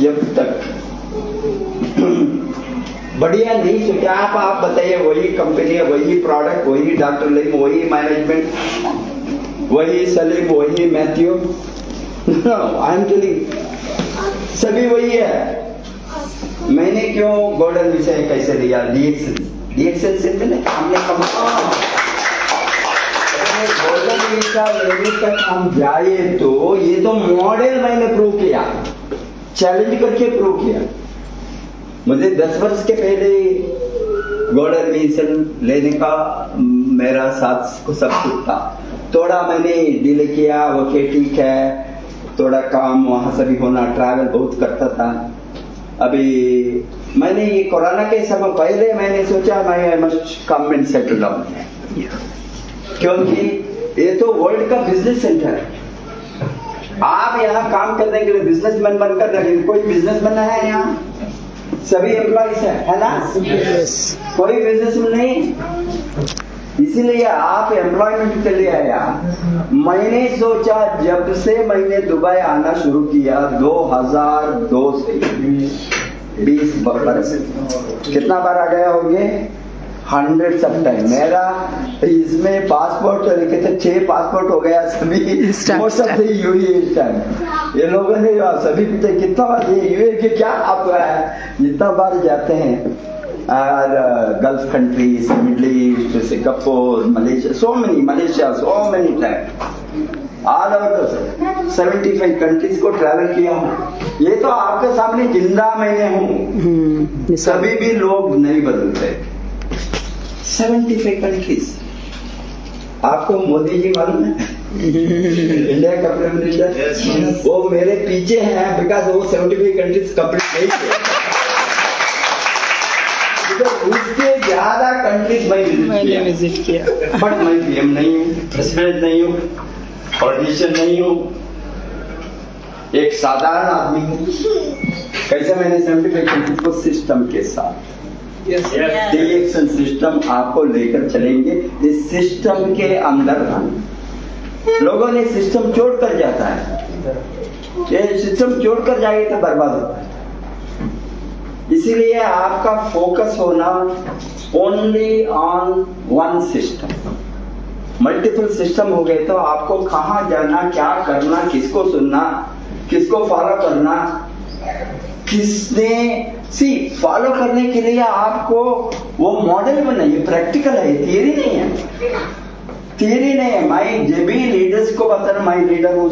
जब तक। बढ़िया नहीं सोचा आप आप बताइए, वही कंपनी है, वही प्रोडक्ट वही डॉक्टर लिम वही मैनेजमेंट वही सलीम वही मैथ्यू आई एम टेलिंग सभी वही है। मैंने क्यों गोल्डन विषय कैसे लिया? रिएक्शन रिएक्शन से हमने गोल्डन लेने तक हम जाए तो ये तो मॉडल मैंने प्रूव किया। चैलेंज करके प्रूव किया। मुझे दस वर्ष के पहले गोल्ड एडमिशन लेने का मेरा साथ सब कुछ था। थोड़ा मैंने डील किया ओके ठीक है थोड़ा काम वहाँ से भी होना ट्रैवल बहुत करता था। अभी मैंने ये कोरोना के समय पहले मैंने सोचा मैं I must come and settle down क्योंकि ये तो वर्ल्ड का बिज़नेस सेंटर है। आप यहाँ काम करने के लिए बिजनेसमैन बनकर रहे कोई बिजनेसमैन है यहाँ। सभी एम्प्लॉइज है है ना? Yes. कोई बिजनेसमैन नहीं। इसीलिए आप एम्प्लॉयमेंट के लिए आया मैंने सोचा जब से मैंने दुबई आना शुरू किया 2002 से बीस बरस कितना बार आ गया होंगे? हंड्रेड सब टाइम मेरा इसमें पासपोर्ट लिखे थे छह पासपोर्ट हो गया सभी। वो सब थे यूए इस टाइम ये लोगों ने सभी कितना बार ये यूए के क्या आप जितना बार जाते हैं और Gulf countries Middle East Singapore Malaysia so many Malaysia so many time all over seventy five countries को ट्रैवल किया हूँ। ये तो आपके सामने ज़िंदा मैंने हूँ। सभी भी लोग नहीं बदलते। सेवेंटी फाइव कंट्रीज़ आपको मोदी जी मालूम है? इंडिया का प्राइम मिनिस्टर वो मेरे पीछे हैं बिकॉज़ वो सेवेंटी फाइव कंट्रीज़ कंप्लीट नहीं थे उसके ज़्यादा कंट्रीज़ मैं मैंने विज़िट किया। बट मैं पीएम नहीं हूँ प्रेसिडेंट नहीं हूँ पॉलिटिशियन नहीं हूँ। एक साधारण आदमी हूँ। कैसे मैंने सेवेंटी फाइव कंट्रीज़ को सिस्टम के साथ इलेक्शन सिस्टम आपको लेकर चलेंगे। इस सिस्टम के अंदर लोगों ने सिस्टम छोड़ कर जाता है। ये सिस्टम छोड़ कर जाएगी तो बर्बाद होता है। इसीलिए आपका फोकस होना only on one system multiple system हो गए तो आपको कहा जाना क्या करना किसको सुनना किसको फॉलो करना किसने? सी फॉलो करने के लिए आपको वो मॉडल नहीं प्रैक्टिकल है थियरी नहीं है। थियरी नहीं है। मैं जब भी लीडर्स को बता मैं लीडर हूँ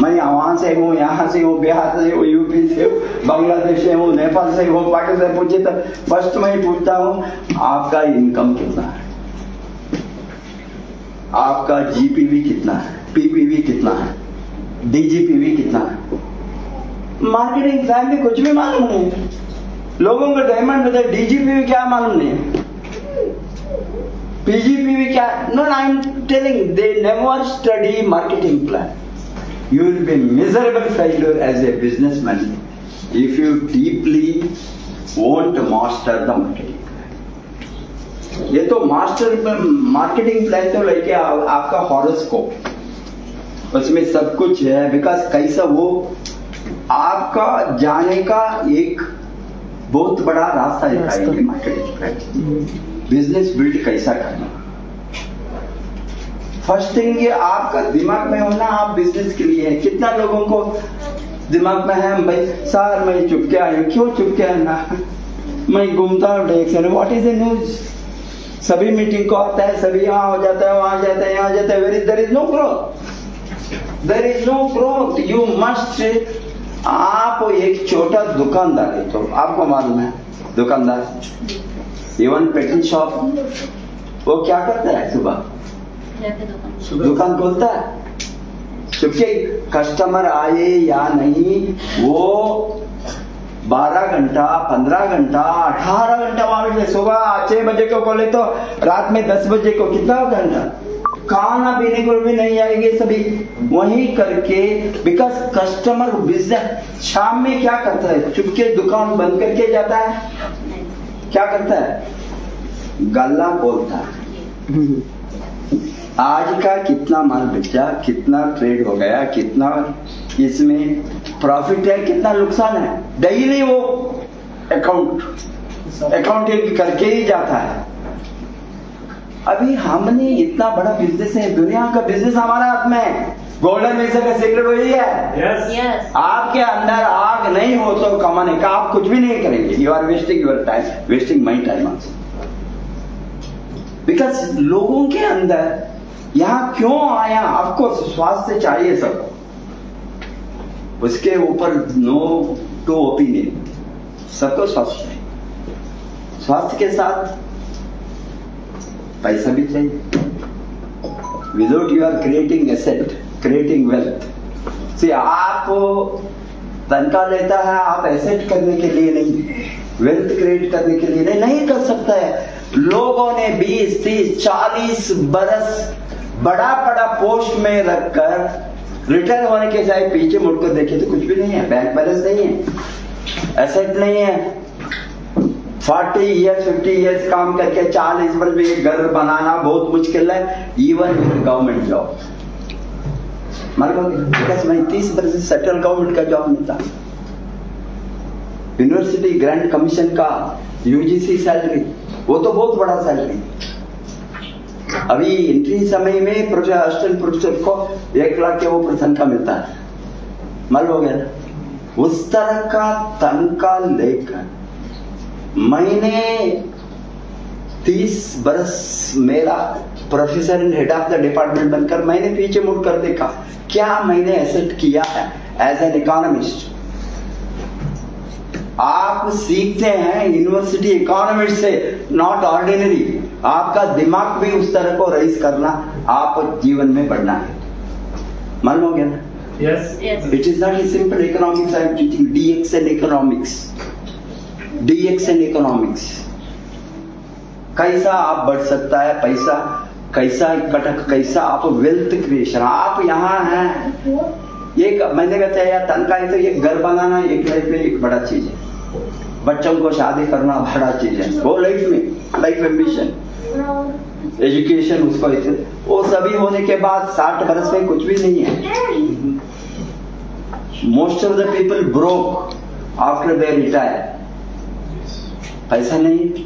मैं वहाँ से हूँ, यहाँ से हूँ, बिहार से हूँ यूपी से हूँ बांग्लादेश से हूँ नेपाल से हूँ पाकिस्तान पूछे तो फ़र्स्ट मैं पूछता हूँ, आपका इनकम कितना है? आपका जीपीवी कितना है? पीपीवी कितना है? डीजीपीवी कितना है? मार्केटिंग प्लान में कुछ भी मालूम नहीं लोगों को डायमंड में डीजीपीवी क्या मालूम नहीं है। पीजीपीवी क्या no I am telling they never study marketing plan you will be miserable as a businessman if you deeply won't master the marketing plan. ये तो मास्टर मार्केटिंग प्लान तो लेके आपका हॉरोस्कोप उसमें सब कुछ है बिकॉज़ कैसा वो आपका जाने का एक बहुत बड़ा रास्ता दिखाएँगे मार्केटिंग बिज़नेस बिल्ड कैसा करना? फ़र्स्ट थिंग ये आपका दिमाग में होना आप बिज़नेस के लिए है। कितना लोगों को दिमाग में है भाई सर मैं चुपके आया क्यों चुपके आना है मैं घूमता हूँ direction what is a news सभी मीटिंग को आता है सभी यहाँ हो जाता है वहाँ जाता है यहाँ जाता है। Very there is no growth there is no growth you must आप एक छोटा दुकानदार है तो आपको मालूम है? दुकानदार? Even petting shop? वो क्या करता है सुबह? दुकान। खोलता है? क्योंकि कस्टमर आए या नहीं वो बारह घंटा पंद्रह घंटा अठारह घंटा वहाँ सुबह छह बजे को खोले तो रात में दस बजे को कितना घंटा खाना पीने को भी नहीं आएँगे सभी। वही करके बिकॉज़ कस्टमर बिज़नेस शाम में क्या करता है? चुपके दुकान बंद करके जाता है। क्या करता है? गल्ला बोलता है। आज का कितना माल बेचा, कितना ट्रेड हो गया, कितना इसमें प्रॉफिट है, कितना नुकसान है? डेली वो अकाउंट अकाउंटिंग करके ही जाता है। अभी हमने इतना बड़ा बिज़नेस है दुनिया का बिज़नेस हमारे हाथ में है। गोल्डन मिशन का सीक्रेट वही है। Yes. Yes. आपके अंदर आग नहीं हो तो कमाने का आप कुछ भी नहीं करेंगे। You are wasting your time wasting my time because लोगों के अंदर यहाँ क्यों आया? आपको स्वास्थ्य चाहिए सबको। उसके ऊपर नो टू ओपिनियन सबको स्वास्थ्य चाहिए। स्वास्थ्य के साथ पैसा भी चाहिए। Without you are creating asset creating wealth से आप तनख्वाह लेता है, आप एसेट करने के लिए नहीं वेल्थ क्रिएट करने के लिए नहीं नहीं कर सकता है। लोगों ने 20 30 40 बरस बड़ा बड़ा पोस्ट में रखकर रिटायर होने के चाहे पीछे मुड़कर देखे तो कुछ भी नहीं है बैंक बैलेंस नहीं है एसेट नहीं है। फोर्टी इयर्स फिफ्टी इयर्स काम करके चालीस वर्ष में एक घर बनाना बहुत मुश्किल है इवन गवर्नमेंट जॉब तीस वर्ष सेंट्रल गवर्नमेंट का जॉब था। यूनिवर्सिटी ग्रांट कमीशन का यूजीसी सैलरी वो तो बहुत बड़ा सैलरी अभी एंट्री समय में प्रोफेसर असिस्टेंट प्रोफेसर को एक लाख के वो ऊपर तनख्वाह मिलता है। मालूम हो गया? उस तरह का तनख्वाह लेकर मैंने तीस बरस मेरा professor in head of the department बनकर मैंने पीछे मुड़कर देखा क्या मैंने एसेट किया है एज एन इकोनॉमिस्ट आप सीखते हैं यूनिवर्सिटी इकोनॉमिस्ट से नॉट ऑर्डिनरी आपका दिमाग भी उस तरह को रईस करना आप जीवन में पढ़ना है। मालूम हो गया ना? Yes. Yes. It is simple a simple economics I am teaching, DX and economics. कैसा आप बढ़ सकता है पैसा? कैसा इकट्ठा कैसा आप वेल्थ क्रिएशन आप यहाँ हैं। एक, मैंने बताया तनख्वाह तो एक घर बनाना एक लाइफ में एक बड़ा चीज़ है। बच्चों को शादी करना बड़ा चीज़ है। वो लाइफ में लाइफ एम्बिशन एजुकेशन उसको वो सभी होने के बाद साठ बरस में कुछ भी नहीं है। Most of the people broke after they retire पैसा नहीं।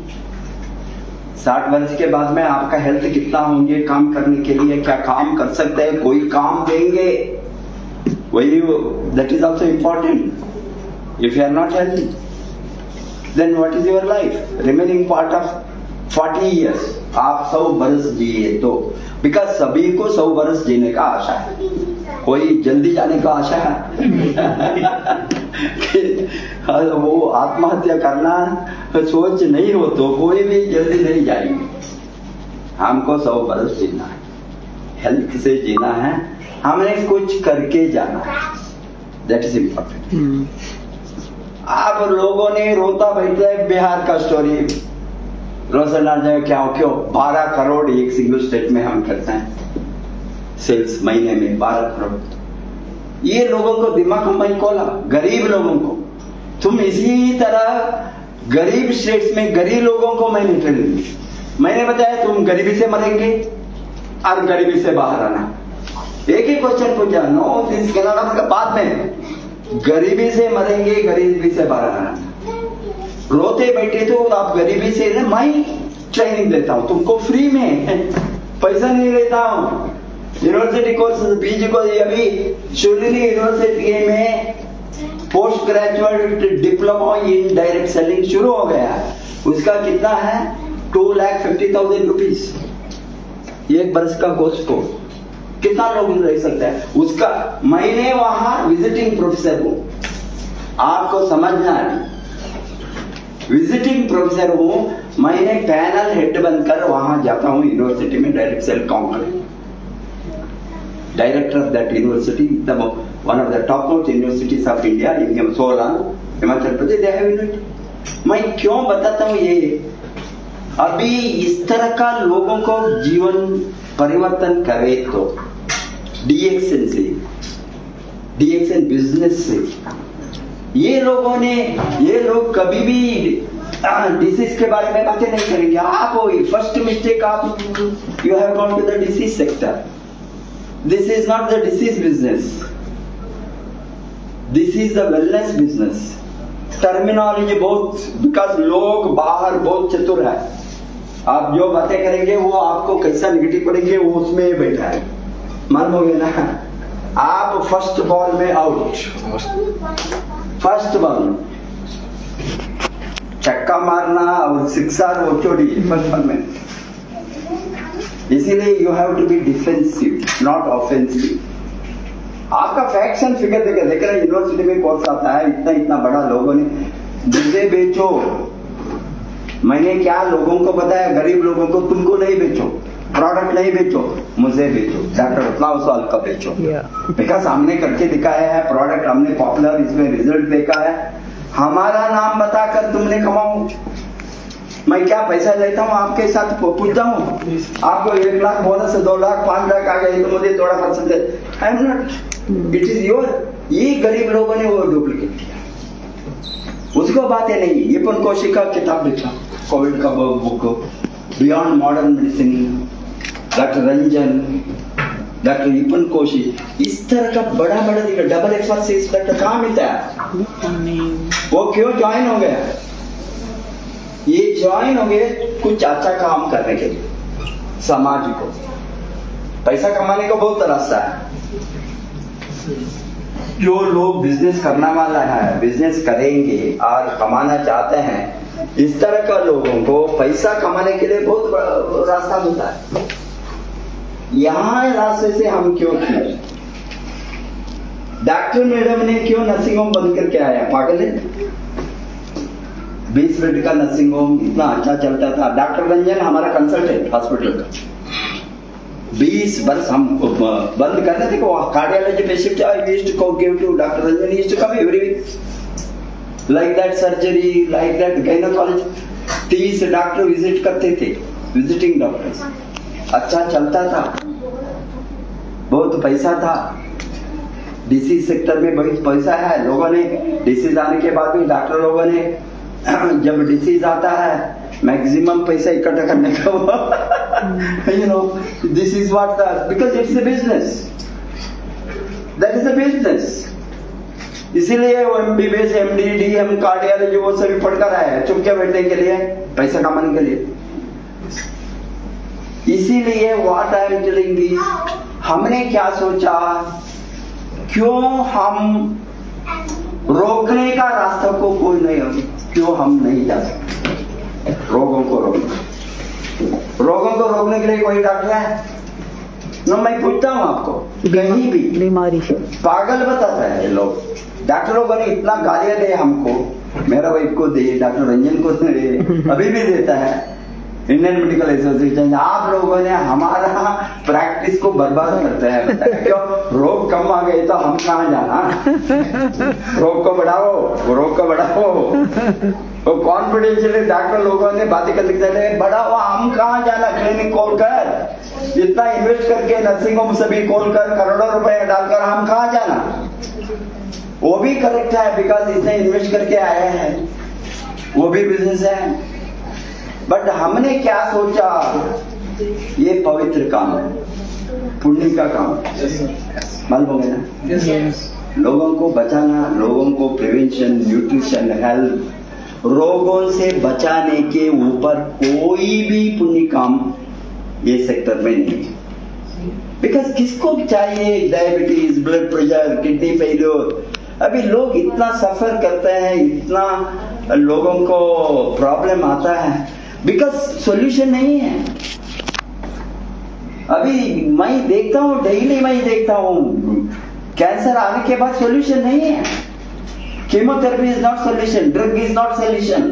साठ वर्ष के बाद में आपका हेल्थ कितना होंगे, काम करने के लिए क्या काम कर सकते हैं? कोई काम देंगे? वही that is also important if you are not healthy then what is your life remaining part of forty years आप सौ बरस जिए तो। बिकॉज़ सभी को सौ बरस जीने का आशा है। कोई जल्दी जाने का आशा है? वो आत्महत्या करना सोच नहीं हो तो कोई भी जल्दी नहीं जाएँगे। हमको सौ बरस जीना है। हेल्थ से जीना है। हमने कुछ करके जाना है। दैट इज़ इम्पोर्टेंट आप लोगों ने रोता बैठा है बिहार का स्टोरी रोज़ाना जो क्या, क्यों? बारह करोड़ एक सिंगल स्टेट में हम करते हैं। सेल्स महीने में बारह करोड़ ये लोगों को दिमाग में खोला, गरीब लोगों को। तुम इसी तरह गरीब स्टेट्स में गरीब लोगों को मैंने ट्रेनिंग दी मैंने बताया तुम गरीबी से मरेंगे और गरीबी से बाहर आना। एक ही क्वेश्चन पूछा नो दिस कनाडा का बाद में, गरीबी से मरेंगे, गरीबी से बाहर आना। रोते बैठे तो आप गरीबी से ना, मैं ट्रेनिंग देता हूँ। तुमको फ्री में, पैसा नहीं लेता हूँ यूनिवर्सिटी कोर्स पीजी को अभी शुरली यूनिवर्सिटी में post graduate diploma in direct selling शुरू हो गया। उसका कितना है? Two lakh fifty thousand rupees एक बरस का कोर्स को। कितना लोग रह सकते हैं? उसका मैंने वहाँ विजिटिंग प्रोफेसर हूँ। आपको समझना है विजिटिंग प्रोफेसर हूँ। मैंने पैनल हेड बनकर वहाँ जाता हूँ। यूनिवर्सिटी में direct sale counter director of that university, the one of the top-notch universities of India in Solan, Himachal Pradesh they have unit. मैं क्यों बताता हूँ ये? अभी इस तरह का लोगों को जीवन परिवर्तन करे तो डीएक्सन से डीएक्सन बिज़नेस से ये लोगों ने ये लोग कभी भी डिसीज के बारे में बातें नहीं करेंगे। आप फ़र्स्ट मिस्टेक आप you have gone to the disease sector this is not the disease business. This is the wellness business terminology बहुत बिकॉज़ लोग बाहर बहुत चतुर है। आप जो बातें करेंगे, वो आपको कैसा निगेटिव पड़ेंगे वो उसमें बैठा है। मालूम ना? आप फ़र्स्ट बॉल में आउट फ़र्स्ट बॉल चक्का मारना और सिक्सर वो चोटी फ़र्स्ट बॉल में। इसीलिए you have to be defensive not offensive आपका एंड फिगर देखे देख रहे यूनिवर्सिटी में कोर्स आता है इतना इतना बड़ा लोगों ने मुझे बेचो। मैंने क्या लोगों को बताया? गरीब लोगों को तुमको नहीं बेचो प्रोडक्ट नहीं बेचो मुझे बेचो। डॉक्टर रत्नाव साल का बेचो। बिकॉज़ हमने करके दिखाया है प्रोडक्ट हमने पॉपुलर इसमें रिज़ल्ट देखा है। हमारा नाम बताकर तुमने कमाओ। मैं क्या पैसा लेता हूँ? आपके साथ पूछता हूँ। आपको एक लाख बोनस दो लाख पाँच लाख आ गए तो मुझे थोड़ा percentage I am not it is your ये गरीब लोगों ने वो डुप्लीकेट किया। उसको बातें नहीं ये पण कौशिक का किताब लिखा। कोविड का book beyond modern medicine doctor Ranjan doctor Vipin Koshy इस तरह का बड़ा बड़ा डबल एक्सरसाइज डॉक्टर कहाँ मिलता है? वो क्यों ज्वाइन हो गया? ये ज्वाइन होंगे कुछ अच्छा काम करने के लिए, समाज को। पैसा कमाने का बहुत रास्ता है। जो लोग बिज़नेस करने वाला है बिज़नेस करेंगे और कमाना चाहते हैं, इस तरह का लोगों को पैसा कमाने के लिए बहुत रास्ता मिलता है। यहाँ रास्ते से हम क्यों किए डॉक्टर मैडम ने क्यों नर्सिंग होम बंद करके आया? पागल है? बीस बेड का नर्सिंग होम इतना अच्छा चलता था। डॉक्टर रंजन हमारा कंसल्टेंट हॉस्पिटल का। बीस वर्ष हम बंद कर रहे थे cardiology patient used to give to doctor Ranjan used to come every week like that surgery like that gynaecology तीस डॉक्टर विज़िट करते थे विजिटिंग डॉक्टर्स अच्छा चलता था। बहुत पैसा था। डिसीज सेक्टर में बहुत पैसा है, लोगों ने। डिसीज आने के बाद भी डॉक्टर लोगों ने जब डिसीज आता है मैक्सिमम पैसा इकट्ठा करने का you know this is what because it's a business that is a business इसीलिए वो एम डी एम कार्डियोलॉजी वो सभी पढ़कर आए हैं, चुपके बैठने के लिए, पैसा कमाने के लिए। इसीलिए व्हाट आई एम टेलिंग हमने क्या सोचा, क्यों हम रोकने का रास्ता को कोई नहीं क्यों हम नहीं जा सकते? रोगों को रोकना। रोगों को रोकने के लिए कोई डॉक्टर है? ना मैं पूछता हूँ आपको कहीं भी। बीमारी। पागल बताता है लोग। डॉक्टरों को इतना गालियाँ दे हमको। मेरा वाइफ को दे डॉक्टर रंजन को दे अभी भी देता है। इंडियन मेडिकल एसोसिएशन आप लोगों ने हमारा प्रैक्टिस को बर्बाद करते हैं। क्यों? रोग कम आ गए तो हम कहा जाना? रोग को बढ़ाओ, रोग को बढ़ाओ। वो कॉन्फिडेंशियल डॉक्टर लोगों ने बातें कर लिखते थे बढ़ाओ, हम कहा जाना क्लिनिक खोल कर? इतना इन्वेस्ट करके नर्सिंग होम सभी खोल कर करोड़ों रुपए डालकर हम कहा जाना? वो भी करेक्ट है बिकॉज़ इतने इन्वेस्ट करके आए हैं। वो भी बिज़नेस है। बट हमने क्या सोचा? ये पवित्र काम है। पुण्य का काम मालूम हो गया ना लोगों को बचाना लोगों को प्रिवेंशन न्यूट्रिशन हेल्थ रोगों से बचाने के ऊपर कोई भी पुण्य काम ये सेक्टर में नहीं बिकॉज़ किसको चाहिए? Diabetes blood pressure kidney failure अभी लोग इतना सफ़र करते हैं इतना लोगों को प्रॉब्लम आता है। बिकॉज़ सॉल्यूशन नहीं है। अभी मैं देखता हूँ डेली मैं देखता हूँ। कैंसर आने के बाद सॉल्यूशन नहीं है। Chemotherapy is not solution drug is not solution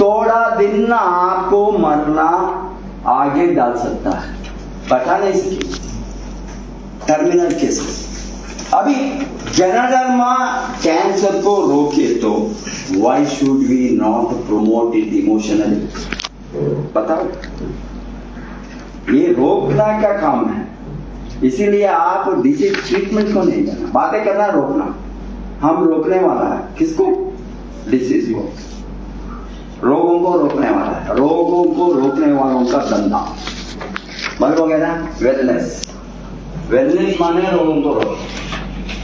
थोड़ा दिन आपको मरना आगे डाल सकता है। बता नहीं सकी टर्मिनल केसेस अभी जनरल कैंसर को रोके तो why should we not promote it emotionally बताओ। ये रोकना का काम है। इसीलिए आप डिसीज ट्रीटमेंट को नहीं करना। बातें करना रोकना। हम रोकने वाला है। किसको? डिसीज को। रोगों को रोकने वाला है। रोगों को रोकने वालों का धंधा। मतलब ना? वेलनेस वेलनेस माने रोगों को रोक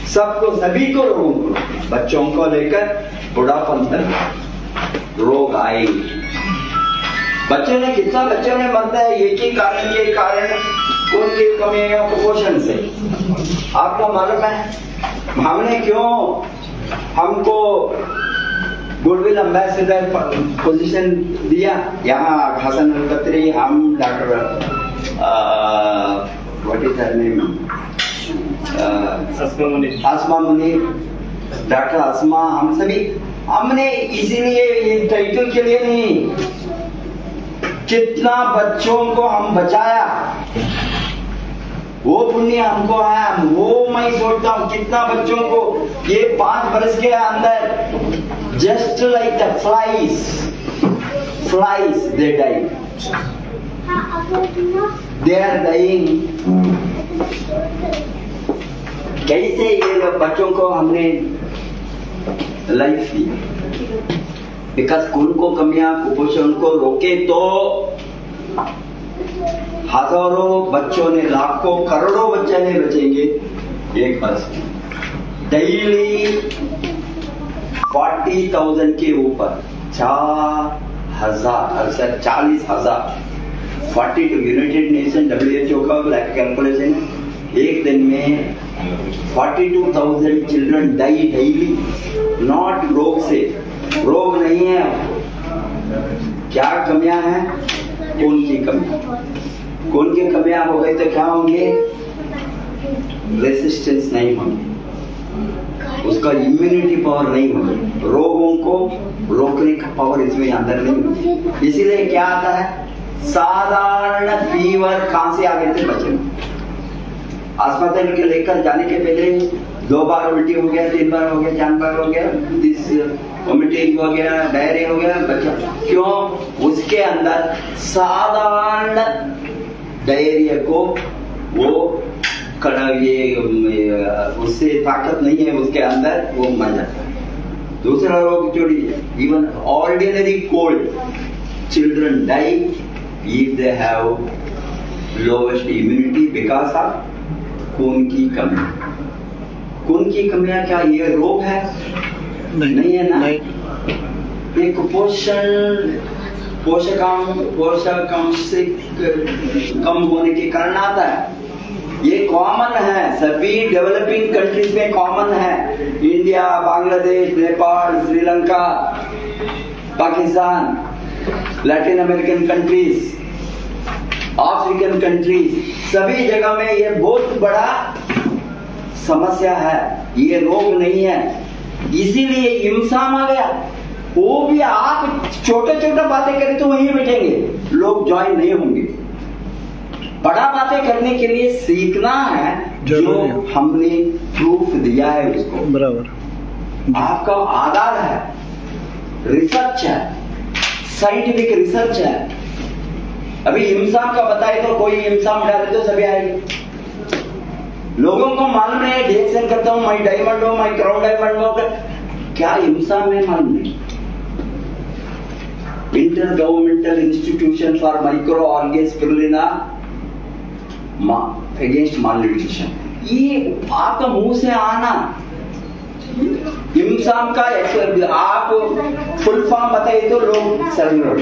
सबको सभी को रोगों। बच्चों को लेकर बुढ़ापन तक रोग आएँगे बच्चे ने कितना बच्चों ने मरता है, एक ही कारण के कारण की कमी है कुपोषण से। आपको मालूम है। हमने क्यों हमको गुडविल एम्बेसडर पोजीशन दिया? यहाँ हसन अलकतरी हम doctor is her name Asma Munir doctor Asma हम सभी हमने इसीलिए ये टाइटल के लिए नहीं। कितना बच्चों को हम बचाया। वो पुण्य हमको है वो मैं सोचता हूँ कितना बच्चों को ये पाँच वर्ष के अंदर just like the flies flies they die they are dying कैसे ये बच्चों को हमने लाइफ दी विकास कौन को कमियाँ, कुपोषण को रोके तो हज़ारों बच्चों ने, लाखों, करोड़ों बच्चे नहीं बचेंगे एक बस। डेली फोर्टी थाउज़ेंड के ऊपर, चार हज़ार चालीस हज़ार। Forty two United Nation W H O का कैलकुलेशन एक दिन में forty two thousand children die daily. Not रोग से। रोग नहीं है। क्या कमियाँ हैं? खून की कमी। खून की कमियाँ हो गई तो क्या होंगे? रेसिस्टेंस नहीं होंगे। उसका इम्यूनिटी पावर नहीं होगी। रोगों को रोकने का पावर इसमें अंदर नहीं होगी। इसीलिए क्या आता है? साधारण फीवर खांसी आगे से बचना अस्पताल के लेकर जाने के पहले दो बार उल्टी हो गया, तीन बार हो गया, चार बार हो गया दिस वोमिटिंग हो गया डायरी हो गया, बच्चा। क्यों? उसके अंदर साधारण डायरिया को वो कड़ा ये उससे ताकत नहीं है, उसके अंदर वो मर जाता है। दूसरा रोग चोरी even ordinary cold children die if they have lowest immunity because of खून की कमी। खून की कमियाँ क्या ये रोग है? नहीं, नहीं है ना? नहीं। एक पोषण पोषकांश पोषकांश से कम होने के कारण आता है। ये कॉमन है। सभी डेवलपिंग कंट्रीज़ में कॉमन है। India Bangladesh Nepal Sri Lanka Pakistan Latin American countries African countries सभी जगह में ये बहुत बड़ा समस्या है। ये रोग नहीं है। इसीलिए इंसान आ गया। वो भी आप छोटे छोटे बातें करें तो वहीं बैठेंगे। लोग ज्वाइन नहीं होंगे। बड़ा बातें करने के लिए सीखना है जो हमने प्रूफ दिया है उसको। बराबर। आपका आधार है। रिसर्च है। साइंटिफिक रिसर्च है। अभी हिंसा का बताए तो कोई हिंसा डाले तो सभी आएगी लोगों को मालूम है रिएक्शन करता हूँ, मैं डायमंड हूँ, मैं क्राउन डायमंड हूँ क्या हिंसा में मालूम नहीं? Intergovernmental institution for micro organ spirulina against malnutrition ये आपका मुँह से आना। हिमसाम का आप फुल फॉर्म बताइए तो लोग सरेंडर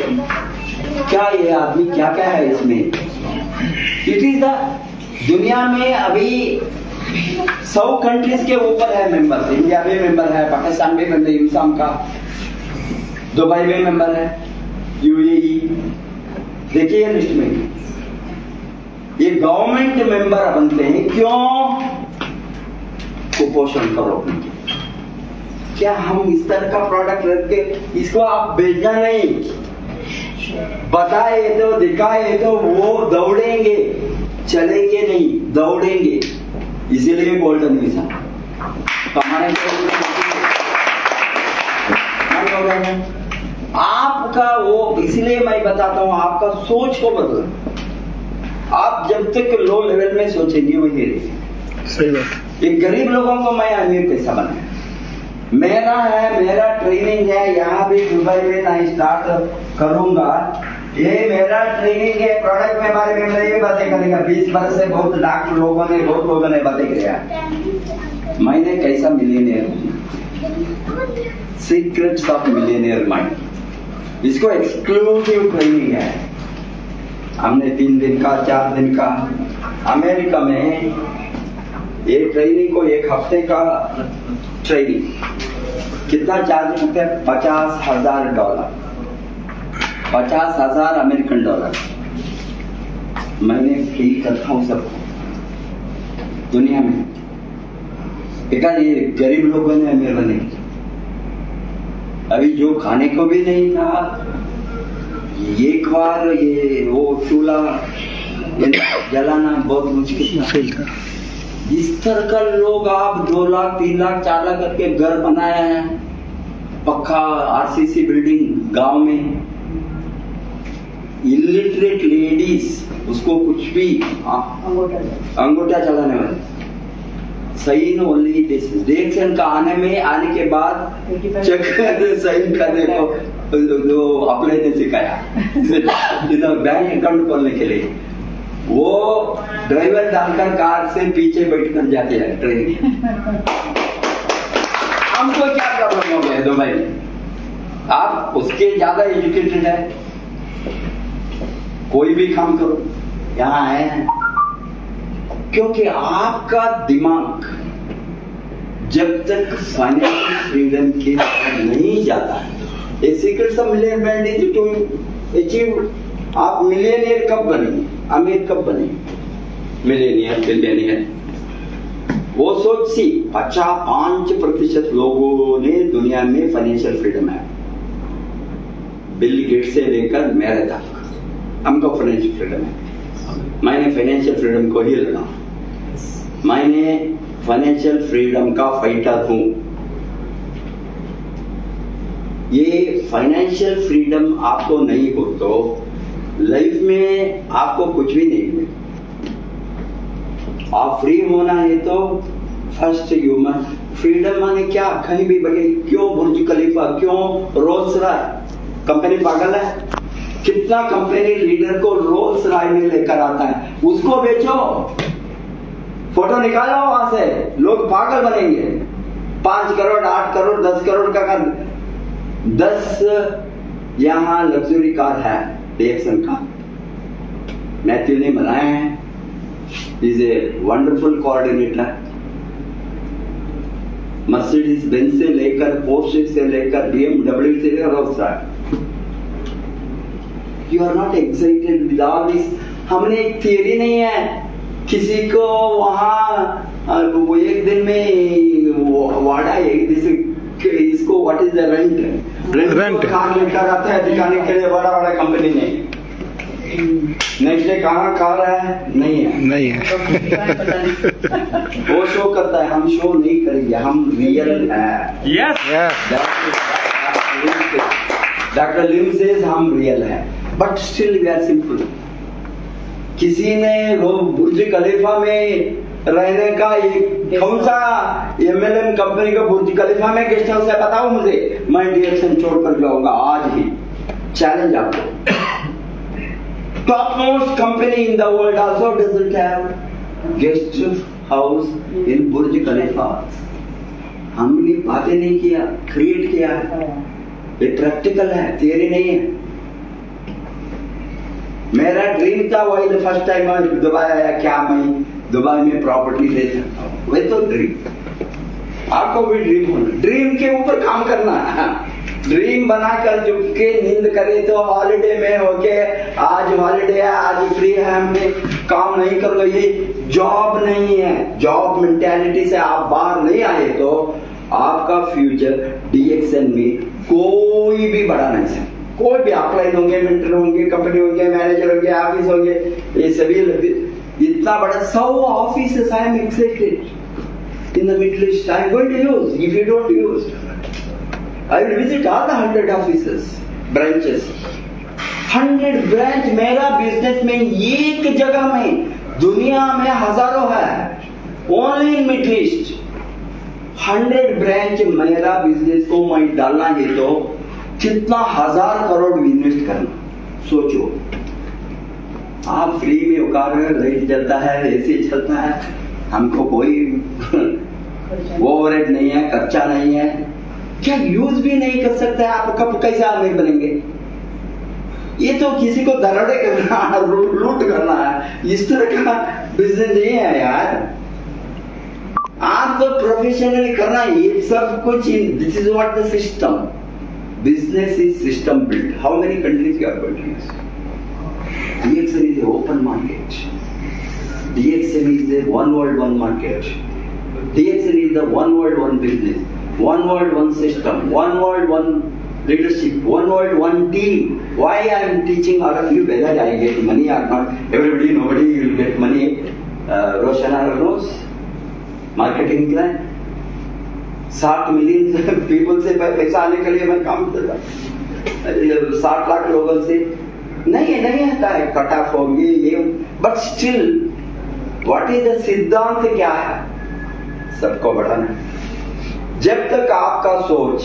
क्या ये आदमी क्या क्या है इसमें? इट इज़ द दुनिया में अभी सौ कंट्रीज़ के ऊपर है मेंबर इंडिया में मेंबर है पाकिस्तान में मेंबर इंसान का। दुबई में मेंबर है यूएई देखिए लिस्ट में। ये गवर्नमेंट मेंबर बनते हैं, क्यों? कुपोषण को रोकने क्या हम इस तरह का प्रोडक्ट रख के इसको आप बेचना नहीं? बताए तो दिखाए तो वो दौड़ेंगे। चलेंगे नहीं दौड़ेंगे। इसीलिए गोल्डन वीज़ा कमाने आपका वो इसलिए मैं बताता हूँ आपका सोच को बदलो। आप जब तक लो लेवल में सोचेंगे वही रहेगी सही बात। एक गरीब लोगों को मैं अमीर कैसा बनाया मेरा है, मेरा ट्रेनिंग है, यहाँ भी दुबई में मैं स्टार्ट करूँगा। ये मेरा ट्रेनिंग है प्रोडक्ट में बारे में ये बातें करेगा। बीस वर्ष से बहुत लाख लोगों ने, बहुत लोगों ने बातें किया मैंने कैसा millionaire secrets of millionaire mind इसको एक्सक्लूसिव ट्रेनिंग है। हमने तीन दिन का, चार दिन का अमेरिका में ये ट्रेनिंग को एक हफ़्ते का ट्रेनिंग कितना चार्ज करते हैं पचास हज़ार डॉलर पचास हज़ार अमेरिकन डॉलर मैंने फ्री करता हूँ सबको. दुनिया में. देखा ये गरीब लोगों ने अमीर बने. अभी जो खाने को भी नहीं था एक बार ये वो चूल्हा जलाना बहुत मुश्किल था. इस तरह का लोग आप दो लाख तीन लाख चार लाख करके घर बनाया है। पक्का आरसीसी बिल्डिंग गाँव में। इलिटरेट लेडीज़ उसको कुछ भी अंगूठा। चलाने वाले। सही ओनली डिसीज़न का आने में आने के बाद चेक सही करने को जो अप्लाई ने सिखाया। बैंक अकाउंट खोलने के लिए। वो ड्राइवर डालकर कार से पीछे बैठ कर जाते हैं, ट्रेन हमको क्या प्रॉब्लम हो गया दुबई आप उसके ज़्यादा एजुकेटेड है। कोई भी काम करो। यहाँ आए हैं। क्योंकि आपका दिमाग जब तक फाइनेंशियल फ्रीडम की नहीं जाता है a secret of million is to achieve आप मिलियनियर कब बनेंगे? अमीर कब बने? मिलेनियर बिलियनियर वो सोच सी पचास पाँच प्रतिशत लोगों ने दुनिया में फाइनेंशियल फ्रीडम है। बिल गेट से लेकर मेरे तक। हमको फाइनेंशियल फ्रीडम है। मैंने फाइनेंशियल फ्रीडम को ही लड़ा। मैंने फाइनेंशियल फ्रीडम का फाइटर हूँ। ये फाइनेंशियल फ्रीडम आपको नहीं हो तो लाइफ में आपको कुछ भी नहीं मिले आप फ्री होना है तो फ़र्स्ट ह्यूमन फ्रीडम माने क्या? कहीं भी बगे क्यों बुर्ज खलीफा, क्यों रोल्स राय कंपनी पागल है? कितना कंपनी लीडर को रोल्स राय में लेकर आता है? उसको बेचो। फ़ोटो निकालो वहाँ से। लोग पागल बनेंगे। पाँच करोड़, आठ करोड़, दस करोड़ का कर। दस यहाँ लग्जरी कार है। डेक्सन का। मैथ्यू ने बनाए हैं। Is a wonderful coordinator Mercedes Benz से लेकर पोर्शे से लेकर बीएमडब्ल्यू से लेकर Rolls you are not excited with all this हमने एक थियरी नहीं है। किसी को वहाँ एक दिन में वाड़ा एक इसको what is the rent rent car लेकर आता है? दिखाने के लिए बड़ा बड़ा कंपनी ने नेक्स्ट डे कहाँ खा रहा है? नहीं है। नहीं है। वो शो करता है। हम शो नहीं करेंगे। हम रियल है। यस डॉक्टर लिम से हम रियल है. But still we are simple किसी ने वो बुर्ज खलीफा में रहने का एक कौन सा एमएलएम कंपनी का बुर्ज खलीफा में गेस्ट हाउस है बताओ मुझे? मैं डिएक्शन छोड़ कर जाऊँगा आज ही। चैलेंज आपको। Top most company in the world also doesn't have guest house in Burj Khalifa हमने बातें नहीं किया क्रिएट किया है। ये प्रैक्टिकल है थियरी नहीं है। मेरा ड्रीम था, वही फ़र्स्ट टाइम मैं दुबई आया, क्या मैं दुबई में प्रॉपर्टी ले सकता हूँ वही तो ड्रीम आपको भी ड्रीम होना। ड्रीम के ऊपर काम करना। है ड्रीम बनाकर झुक के नींद करे तो हॉलिडे में होके, आज हॉलिडे है, आज फ्री है, हमने काम नहीं कर। लो ये जॉब नहीं है। जॉब मेंटेलिटी से आप बाहर नहीं आए तो आपका फ्यूचर डीएक्सएन में कोई भी बढ़ा नहीं सकता कोई भी अपलाइन होंगे मेंटर होंगे कंपनी होंगे मैनेजर होंगे ऑफ़िस होंगे, ये सभी इतना बड़ा सौ office I am excited in the Middle East I am going to use if you don't use I will visit all the hundred offices branches hundred branch मेरा बिज़नेस में एक जगह में, दुनिया में हज़ारों है। Only in Middle East hundred branch मेरा बिज़नेस को मैं डालना है तो कितना हज़ार करोड़ इन्वेस्ट करना। सोचो। आप फ्री में उकार लाइट चलता है एसी चलता है हमको कोई ओवरहेड नहीं है खर्चा नहीं है। क्या यूज़ भी नहीं कर सकते आप? कब कैसे अमीर बनेंगे? ये तो किसी को दरोड़े करना है लूट करना है। इस तरह का बिज़नेस नहीं है यार। आप तो प्रोफेशनली करना ये सब कुछ this is what the system business is system build how many countries you are going DXN is an open market. DXN is a one world, one market. DXN is the one world, one business. One world, one system. One world, one leadership. One world, one team. Why I am teaching all of you whether I get money or not. Everybody, nobody will get money. Uh, Roshana knows. Marketing plan. साठ million people से पैसा आने के लिए मैं काम कर रहा साठ लाख लोगों से नहीं नहीं आता है कट ऑफ़ हो ये but still what is the सिद्धांत क्या है? सबको बढ़ाना जब तक आपका सोच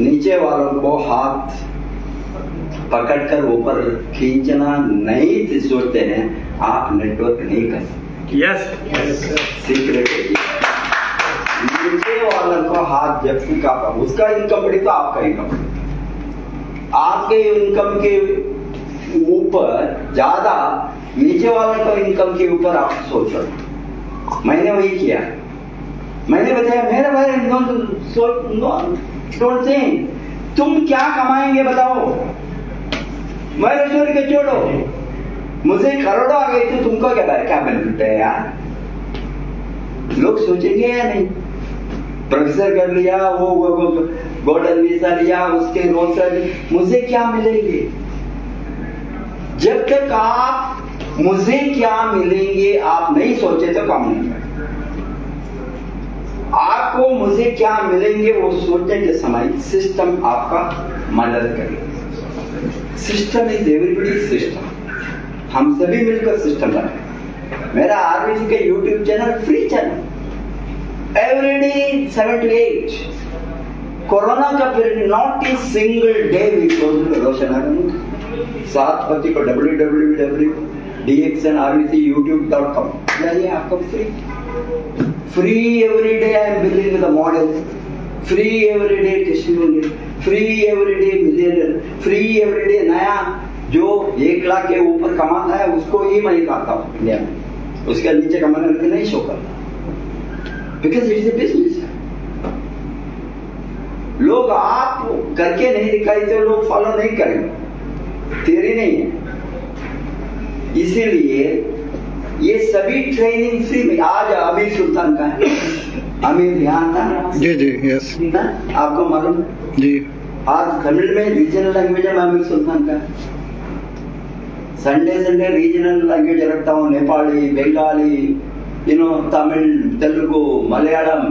नीचे वालों को हाथ पकड़कर ऊपर खींचना नहीं सोचते हैं आप नेटवर्क नहीं कर सकते। यस सीक्रेट नीचे वालों को हाथ जब तक आप उसका इनकम बढ़ी तो आपका इनकम आपके इनकम के ऊपर ज़्यादा नीचे वाले को इनकम के ऊपर आप सोचो। मैंने वही किया। मैंने बताया, मेरा भाई डोंट थिंक तुम क्या कमाएँगे बताओ? मैं ईश्वर के छोड़ो मुझे करोड़ों आ गई तो तुमको क्या क्या बेनिफिट है यार? लोग सोचेंगे या नहीं? प्रोफेसर कर लिया, वो गोल्डन वीज़ा लिया, उसके रोज मुझे क्या मिलेंगे? जब तक आप मुझे क्या मिलेंगे, आप नहीं सोचे तो काम नहीं आपको मुझे क्या मिलेंगे, वो सोचने के समय सिस्टम आपका मदद करेगा। सिस्टम इज़ एवरीबडी सिस्टम हम सभी मिलकर सिस्टम बनाए। मेरा आरबीसी का YouTube channel free channel everyday seven to eight corona का period not a single day we Roshan सात पति को W W W D X N R C YouTube dot com जाइए आपको free free every day I am building the model free every day testimonial free every day millionaire free every day नया जो एक लाख के ऊपर कमाता है उसको ही मैं खाता हूँ। इंडिया में उसके नीचे कमाने वाले नहीं शो करता। Because it is a business लोग आप करके नहीं दिखाई तो लोग फॉलो नहीं करेंगे। तेरी नहीं। है इसीलिए ये सभी ट्रेनिंग फ्री में आज अमीर सुल्तान का है। अमीर ध्यान था जी जी यस ना? आपको मालूम? जी। आज तमिल में रीजनल लैंग्वेज में अमीर सुल्तान का संडे संडे रीजनल लैंग्वेज रखता हूँ नेपाली बंगाली यू नो तमिल तेलुगु मलयालम।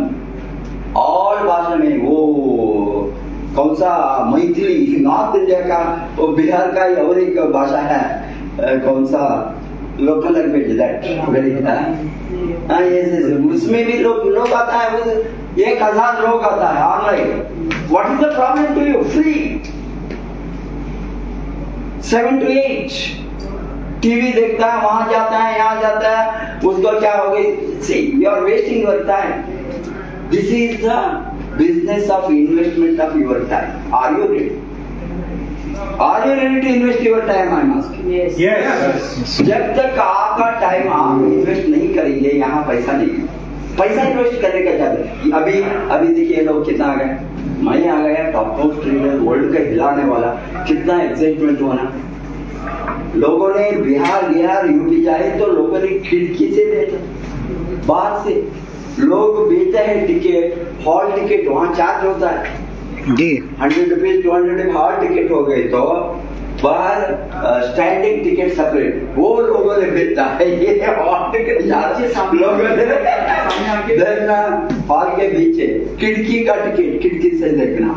और भाषा में वो कौन सा मैथिली नॉर्थ इंडिया का वो बिहार का ही और एक भाषा है कौन सा लोकल लैंग्वेज दैट वेरी हाँ। yes, yes, उसमें भी लोग लोग आता है एक हज़ार लोग आता है online what is the problem to you free seven to eight TV देखता है वहाँ जाता है यहाँ जाता है उसको क्या हो गई? See you are wasting your time this is the business of investment of your time are you ready are you ready to invest your time I must Yes. Yes जब तक आपका टाइम आप इन्वेस्ट नहीं करेंगे यहाँ पैसा नहीं है। पैसा इन्वेस्ट करने का ज़्यादा अभी अभी देखिए लोग कितना आ गए मैं आ गया टॉप मोस्ट ट्रेडर वर्ल्ड का हिलाने वाला। कितना एक्साइटमेंट होना। लोगों ने बिहार बिहार यूपी जाए तो लोगों ने खिड़की से देखा बाहर से। लोग बेचते हैं टिकट हॉल टिकट वहाँ चार्ज होता है। जी। Hundred rupees two hundred hall ticket हो गए तो बाहर स्टैंडिंग टिकट सेपरेट वो लोगों ने बेचा है। ये हॉल टिकट लोगों ने हॉल के पीछे खिड़की का टिकट खिड़की से देखना।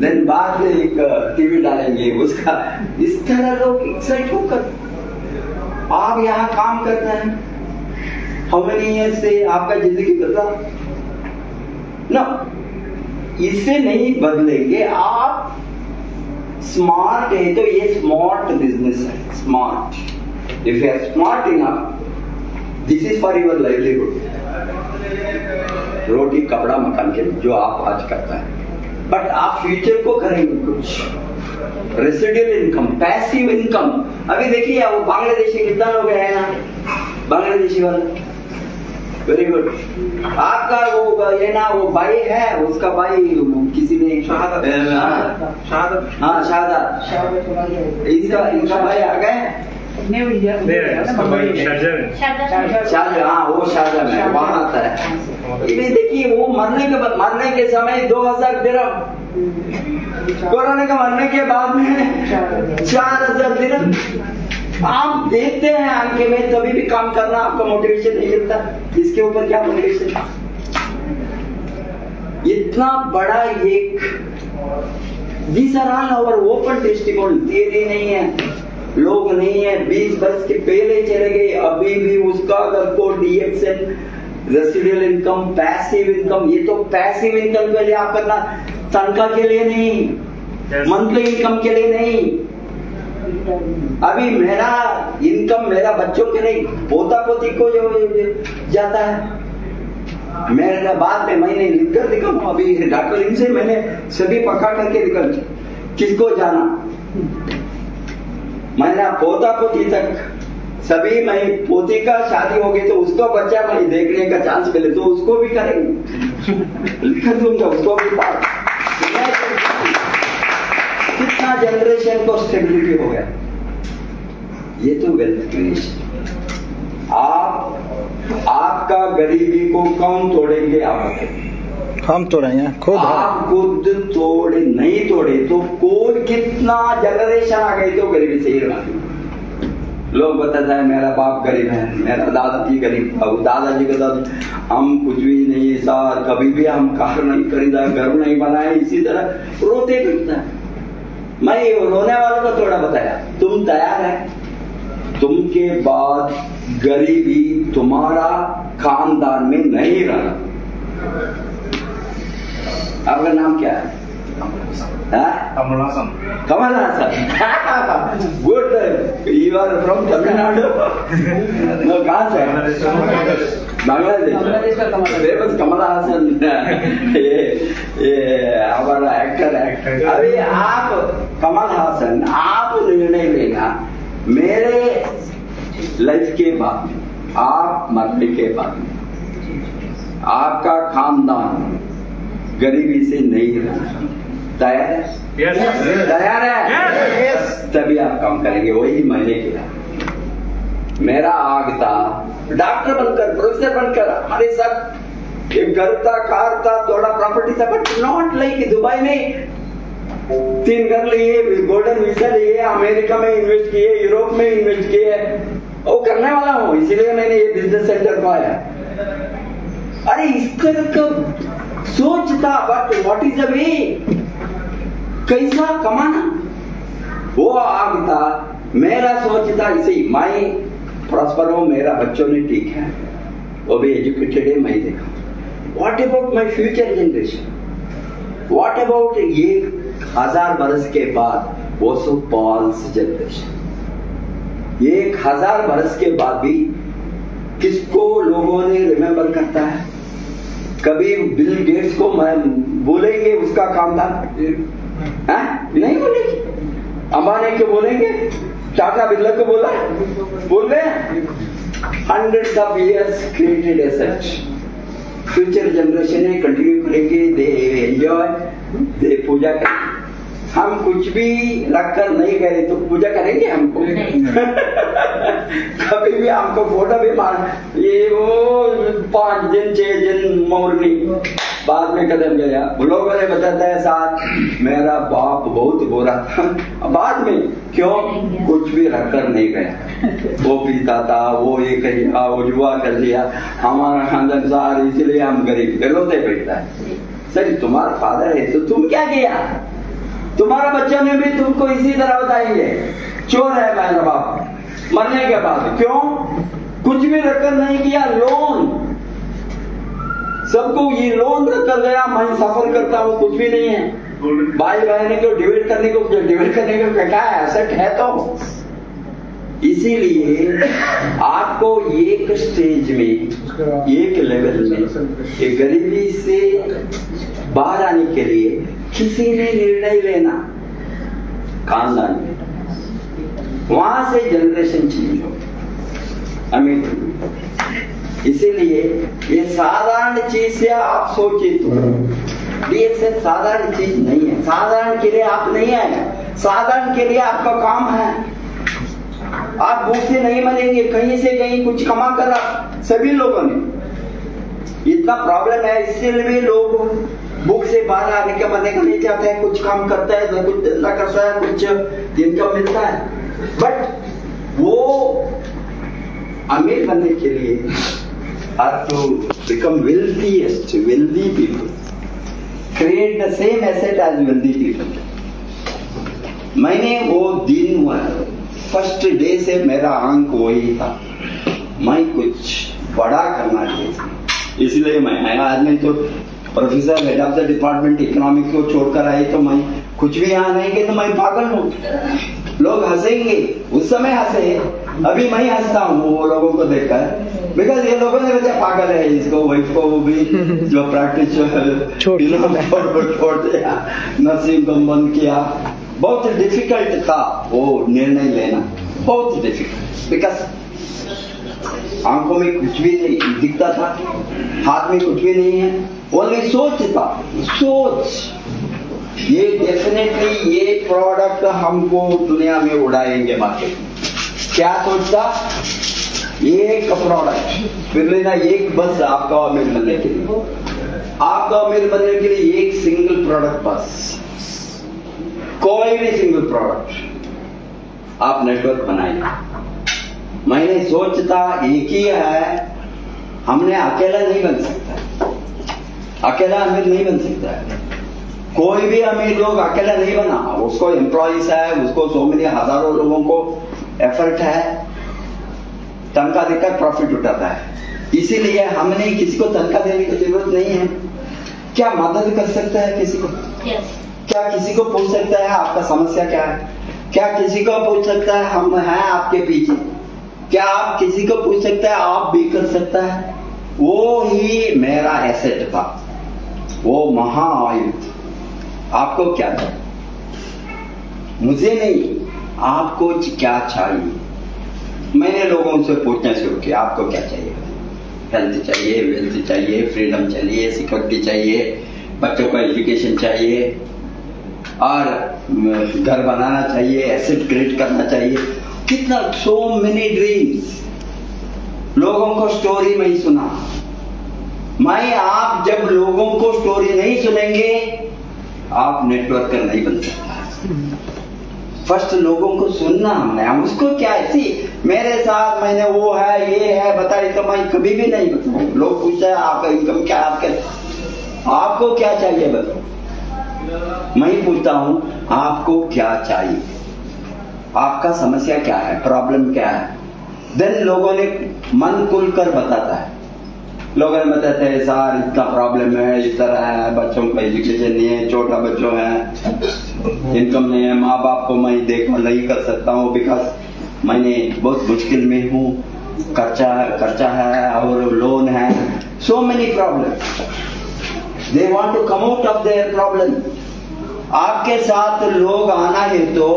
देन बाद में एक टीवी डालेंगे उसका। इस तरह लोग एक्साइट होकर आप यहाँ काम करते हैं। हाउ मेनी ईयर से आपका ज़िंदगी बदला। ना इससे नहीं बदलेंगे। आप स्मार्ट है तो ये स्मार्ट बिज़नेस है smart if you are smart enough this is for your livelihood रोटी, कपड़ा, मकान के जो आप आज करता है। बट आप फ्यूचर को करेंगे कुछ। रेसिडियल इनकम पैसिव इनकम अभी देखिए वो बांग्लादेशी कितना लोग हैं? ना बांग्लादेशी वाले। वेरी गुड आपका वो ये ना वो भाई है उसका भाई किसी ने शहादत। हाँ। शहादत। हाँ, शाहदा इसका इनका भाई आ गए? हाँ। वो है वहाँ आता है। ये देखिए वो मरने के बाद मरने के समय दो हज़ार दिरम कोरोना के मरने के बाद में चार हज़ार। दिरम आप देखते हैं आँखें में तभी भी काम करना आपका मोटिवेशन नहीं मिलता। इसके ऊपर क्या मोटिवेशन इतना बड़ा एक these are all our open testimony theory नहीं है। लोग नहीं है। बीस वर्ष के पहले चले गए, अभी भी उसका अगर को DXN residual income passive income ये तो पैसिव इनकम के लिए आप करना, तनख्वाह के लिए नहीं मंथली इनकम के लिए नहीं। अभी मेरा इनकम मेरा बच्चों के नहीं पोता पोती को जो जाता है। मेरे बाद में मैंने लिखकर दिखाऊँ अभी डॉक्टर इनसे मैंने सभी पका करके निकल। किसको जाना? मैंने पोता पोती तक सभी मैं पोती का शादी हो गई तो उसको बच्चा मैं देखने का चांस मिले तो उसको भी करेंगे। लिख दूँगा, उसको भी पास। कितना जनरेशन को स्टेबिलिटी हो गया। ये तो वेल्थ क्रिएशन आप आपका गरीबी को कौन तोड़ेंगे आप? हम तो रहे हैं खुद आप खुद तोड़े नहीं तोड़े तो कोई कितना जनरेशन आ गई तो गरीबी से ही लोग बताता है मेरा बाप गरीब है मेरा दादा जी गरीब। अब दादाजी का दादा हम कुछ भी नहीं सर कभी भी हम कार नहीं खरीदा घर नहीं बनाए इसी तरह रोते फिरता है। मैं रोने वालों को थोड़ा बताया, तुम तैयार है? तुमके बाद गरीबी तुम्हारा खानदान में नहीं रहा। आपका नाम क्या है? हाँ? Kamal Haasan Kamal Haasan good you are from Tamil Nadu no कहाँ से बांग्लादेश बांग्लादेश का कमल हासन। फ़ेमस कमल हासन ये ये हमारा एक्टर है अभी आप कमल हासन आप निर्णय लेना मेरे लाइफ के बाद में, आप मरने के बाद में, आपका खानदान गरीबी से नहीं रहना तैयार है? तैयार है? तभी आप काम करेंगे वही मैंने किया मेरा आग था डॉक्टर बनकर प्रोफेसर बनकर हमारे साथ एक घर था कार था थोड़ा प्रॉपर्टी था बट नॉट लाइक दुबई में। तीन घर लिए गोल्डन वीज़ा लिए अमेरिका में इन्वेस्ट किए यूरोप में इन्वेस्ट किए। वो करने वाला हूँ इसीलिए मैंने ये बिज़नेस सेंटर को आया अरे इस तरह का सोच था but what is the way कैसा? कमाना वो आग था। मेरा सोच था, इसे मैं प्रॉस्पर हूँ, मेरा बच्चों ने ठीक है। वो भी एजुकेटेड है, मैं देखा what about my future generation what about ये हज़ार बरस के बाद, वो सो पॉल्स जनरेशन एक हज़ार बरस के बाद भी किसको लोगों ने रिमेम्बर करता है? कभी बिल गेट्स को मैं बोलेंगे, उसका काम था? नहीं बोलेगी। अंबानी को बोलेंगे। टाटा बिरला को बोला। बोल रहे hundred of years created a such future generation continue करेंगे। दे एंजॉय दे पूजा करेंगे। हम कुछ भी रखकर नहीं गए तो पूजा करेंगे हमको? कभी भी हमको फ़ोटो भी मार ये वो पाँच दिन छह दिन मोरनी। बाद में कदम गया। लोगों ने बताता है साथ मेरा बाप बहुत बोरा था। बाद में क्यों कुछ भी रखकर नहीं गया? वो पीता था वो ये कर लिया वो जुआ कर लिया। हमारा खानदान सार इसलिए हम गरीब रोते पड़ता है। सर तुम्हारा फादर है तो तुम क्या किया? तुम्हारा बच्चा ने भी तुमको इसी तरह बताएँगे। चोर है मेरा बाप। मरने के बाद। क्यों? कुछ भी रखकर नहीं किया, लोन। सबको ये लोन रखकर गया। मैं सफ़र करता हूँ, कुछ भी नहीं है। भाई बहन को डिवाइड करने को डिवाइड करने को क्या है एसेट है तो इसीलिए आपको एक स्टेज में, एक लेवल में ये गरीबी से बाहर आने के लिए किसी ने निर्णय लेना। खानदान वहाँ से जनरेशन चेंज हो। अमीर। इसीलिए ये साधारण चीज़ से आप सोचिए तो। सिर्फ़ साधारण चीज़ नहीं है। साधारण के लिए आप नहीं आए। साधारण के लिए आपका काम है। आप भूख से नहीं मरेंगे। कहीं से कहीं कुछ कमा कर सभी लोगों ने। इतना प्रॉब्लम है इसीलिए भी लोग भूख से बाहर आने के मरने का नहीं चाहते हैं कुछ काम करता है कुछ धंधा करता है कुछ इनकम मिलता है बट वो अमीर बनने के लिए have to become wealthiest, wealthy people. Create the same asset as wealthy people. मैंने वो दिन फ़र्स्ट डे से मेरा अंक वही था मैं कुछ बड़ा करना चाहिए इसलिए मैं आया आज मैं तो professor head of the department economics को छोड़कर आए तो मैं कुछ भी यहाँ नहीं गए तो मैं पागल हूँ। लोग हंसेंगे उस समय हंसे अभी मैं हंसता हूँ वो लोगों को देखकर। बिकॉज़ ये लोगों ने मुझे पागल है इसको वाइफ को वो भी जो प्रैक्टिस छोड़ छोड़ दिया। नर्सिंग को बंद किया। बहुत डिफ़िकल्ट था वो निर्णय लेना। बहुत डिफ़िकल्ट बिकॉज़ आँखों में कुछ भी नहीं, दिखता था, हाथ में कुछ भी नहीं है ओनली सोच था, सोच। ये डेफिनेटली ये प्रोडक्ट हमको दुनिया में उड़ाएँगे मार्केट क्या सोचता? एक प्रोडक्ट फिर लेना एक बस, आपका अमीर बनने के लिए। आपका अमीर बनने के लिए एक सिंगल प्रोडक्ट बस। कोई भी सिंगल प्रोडक्ट आप नेटवर्क बनाए मैंने सोचता एक ही है हमने अकेला नहीं बन सकता। अकेला अमीर नहीं बन सकता। है कोई भी अमीर लोग अकेला नहीं बना। उसको एम्प्लॉयज़ है उसको सौ मेनी हज़ारों लोगों को एफर्ट है। तनख्वाह देकर प्रॉफिट उठाता है। इसीलिए हमने किसी को तनख्वाह देने की ज़रूरत नहीं है। क्या मदद कर सकता है किसी को? Yes. क्या किसी को पूछ सकता है आपका समस्या क्या है? क्या किसी को पूछ सकता है हम हैं आपके पीछे? क्या आप किसी को पूछ सकते हैं? आप भी कर सकता है। वो ही मेरा एसेट था। वो महाआयुध। आपको क्या चाहिए मुझे नहीं। आपको क्या चाहिए? मैंने लोगों से पूछना शुरू किया। आपको क्या चाहिए? हेल्थ चाहिए वेल्थ चाहिए फ्रीडम चाहिए सिक्योरिटी चाहिए, बच्चों का एजुकेशन चाहिए, और घर बनाना चाहिए एसेट क्रिएट करना चाहिए। कितना सो मेनी ड्रीम्स लोगों को स्टोरी में ही सुना। मैं आप जब लोगों को स्टोरी नहीं सुनेंगे, आप नेटवर्कर नहीं बन सकता। फ़र्स्ट लोगों को सुनना हमने हम उसको क्या ऐसी मेरे साथ मैंने वो है, ये है बताई तो मैं कभी भी नहीं बताऊँ। लोग पूछते हैं, आपका इनकम क्या, आपके? आपको क्या चाहिए? बताओ मैं पूछता हूँ, आपको क्या चाहिए? आपका समस्या क्या है? प्रॉब्लम क्या है? देन लोगों ने मन खुलकर बताता है। लोगों ने बताते हैं, सर, इतना प्रॉब्लम है, इस तरह है, बच्चों का एजुकेशन नहीं है, छोटा बच्चों है इनकम नहीं है माँ बाप को मैं देखभाल नहीं कर सकता हूँ बिकॉज़ मैंने बहुत मुश्किल में हूँ। खर्चा खर्चा है और लोन है। So many problem they want to come out of their problem आपके साथ लोग आना है तो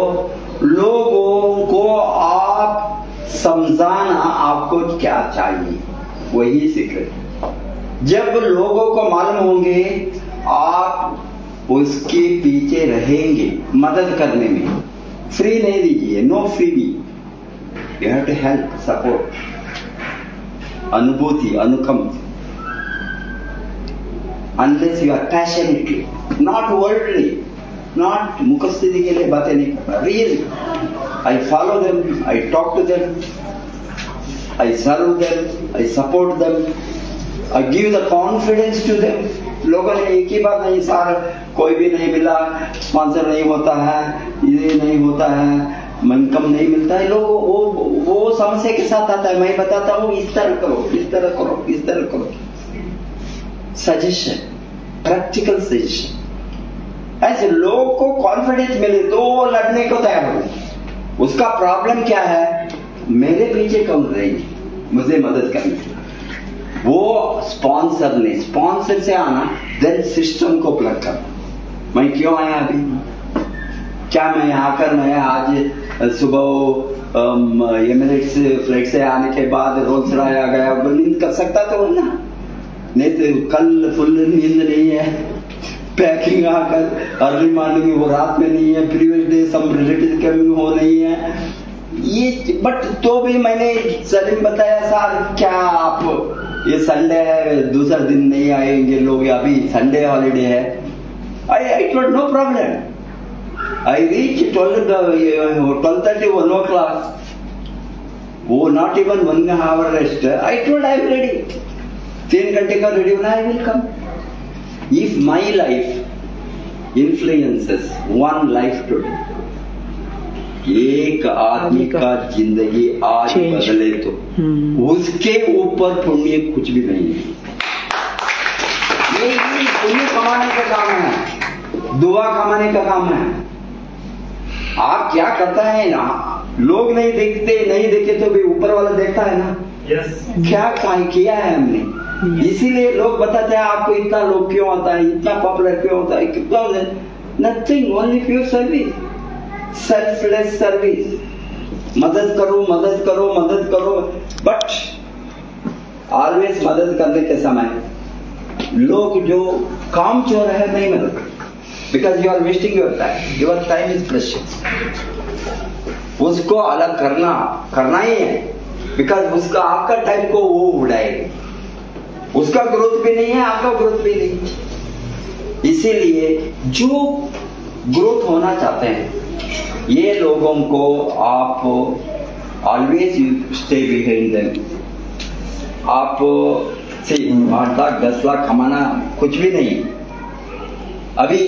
लोगों को आप समझाना आपको क्या चाहिए? वही सीक्रेट जब लोगों को मालूम होंगे आप उसके पीछे रहेंगे मदद करने में। फ्री नहीं दीजिए नो फ्री भी you have to help support अनुभूति अनुकंप. Unless you are passionately, not worldly, not मुखस्थिति के लिए बातें नहीं करता really I follow them, I talk to them, I serve them, I support them, I give the confidence to them. लोगों ने एक ही बात नहीं सर कोई भी नहीं मिला स्पॉन्सर नहीं होता है ये नहीं होता है इनकम नहीं मिलता है। लोग वो वो समस्या के साथ आता है। मैं बताता हूँ इस तरह करो इस तरह करो इस तरह करो। सजेशन प्रैक्टिकल सजेशन ऐसे लोग को कॉन्फिडेंस मिले तो वो लड़ने को तैयार हो उसका प्रॉब्लम क्या है? मेरे पीछे कौन रहेगी? मुझे मदद करने वो स्पॉन्सर ने स्पॉन्सर से आना देन सिस्टम को प्लग करना। मैं क्यों आया अभी? क्या मैं आकर मैं आज सुबह एमिरेट्स फ़्लाइट से आने के बाद रोज आ गया। नींद कर सकता तो ना? नहीं तो कल फुल नींद नहीं है। पैकिंग आकर अर्ली मॉर्निंग वो रात में नहीं है previous day some relative coming हो नहीं है। ये बट तो भी मैंने सलीम बताया सर क्या आप, ये संडे है, दूसरा दिन नहीं आएँगे लोग अभी संडे हॉलीडे है। I I told no problem I reach twelve thirty one o'clock वो not even one hour rest I told I am ready तीन घंटे का रेडी होना I will come if my life influences one life today एक आदमी का ज़िंदगी आज. बदले तो हम्म, उसके ऊपर पुण्य कुछ भी नहीं है। ये पुण्य कमाने का काम है दुआ कमाने का काम है। आप क्या करता है ना लोग नहीं देखते नहीं देखे तो भी ऊपर वाला देखता है ना। क्या काय किया है हमने? इसीलिए लोग बताते हैं, आपको इतना लोग क्यों आता है, इतना पॉपुलर क्यों होता है? कितना nothing only pure service selfless service मदद करो मदद करो मदद करो। बट ऑलवेज मदद करने के समय, लोग जो काम चोर है नहीं मदद because you are wasting your time your time is precious उसको अलग करना करना ही है। बिकॉज़ उसका, आपका टाइम को वो उड़ाएगा। उसका ग्रोथ भी नहीं है आपका ग्रोथ भी नहीं। इसीलिए जो ग्रोथ होना चाहते हैं ये लोगों को आप ऑलवेज स्टे बिहाइंड देम आप से आठ लाख दस लाख कमाना कुछ भी नहीं। अभी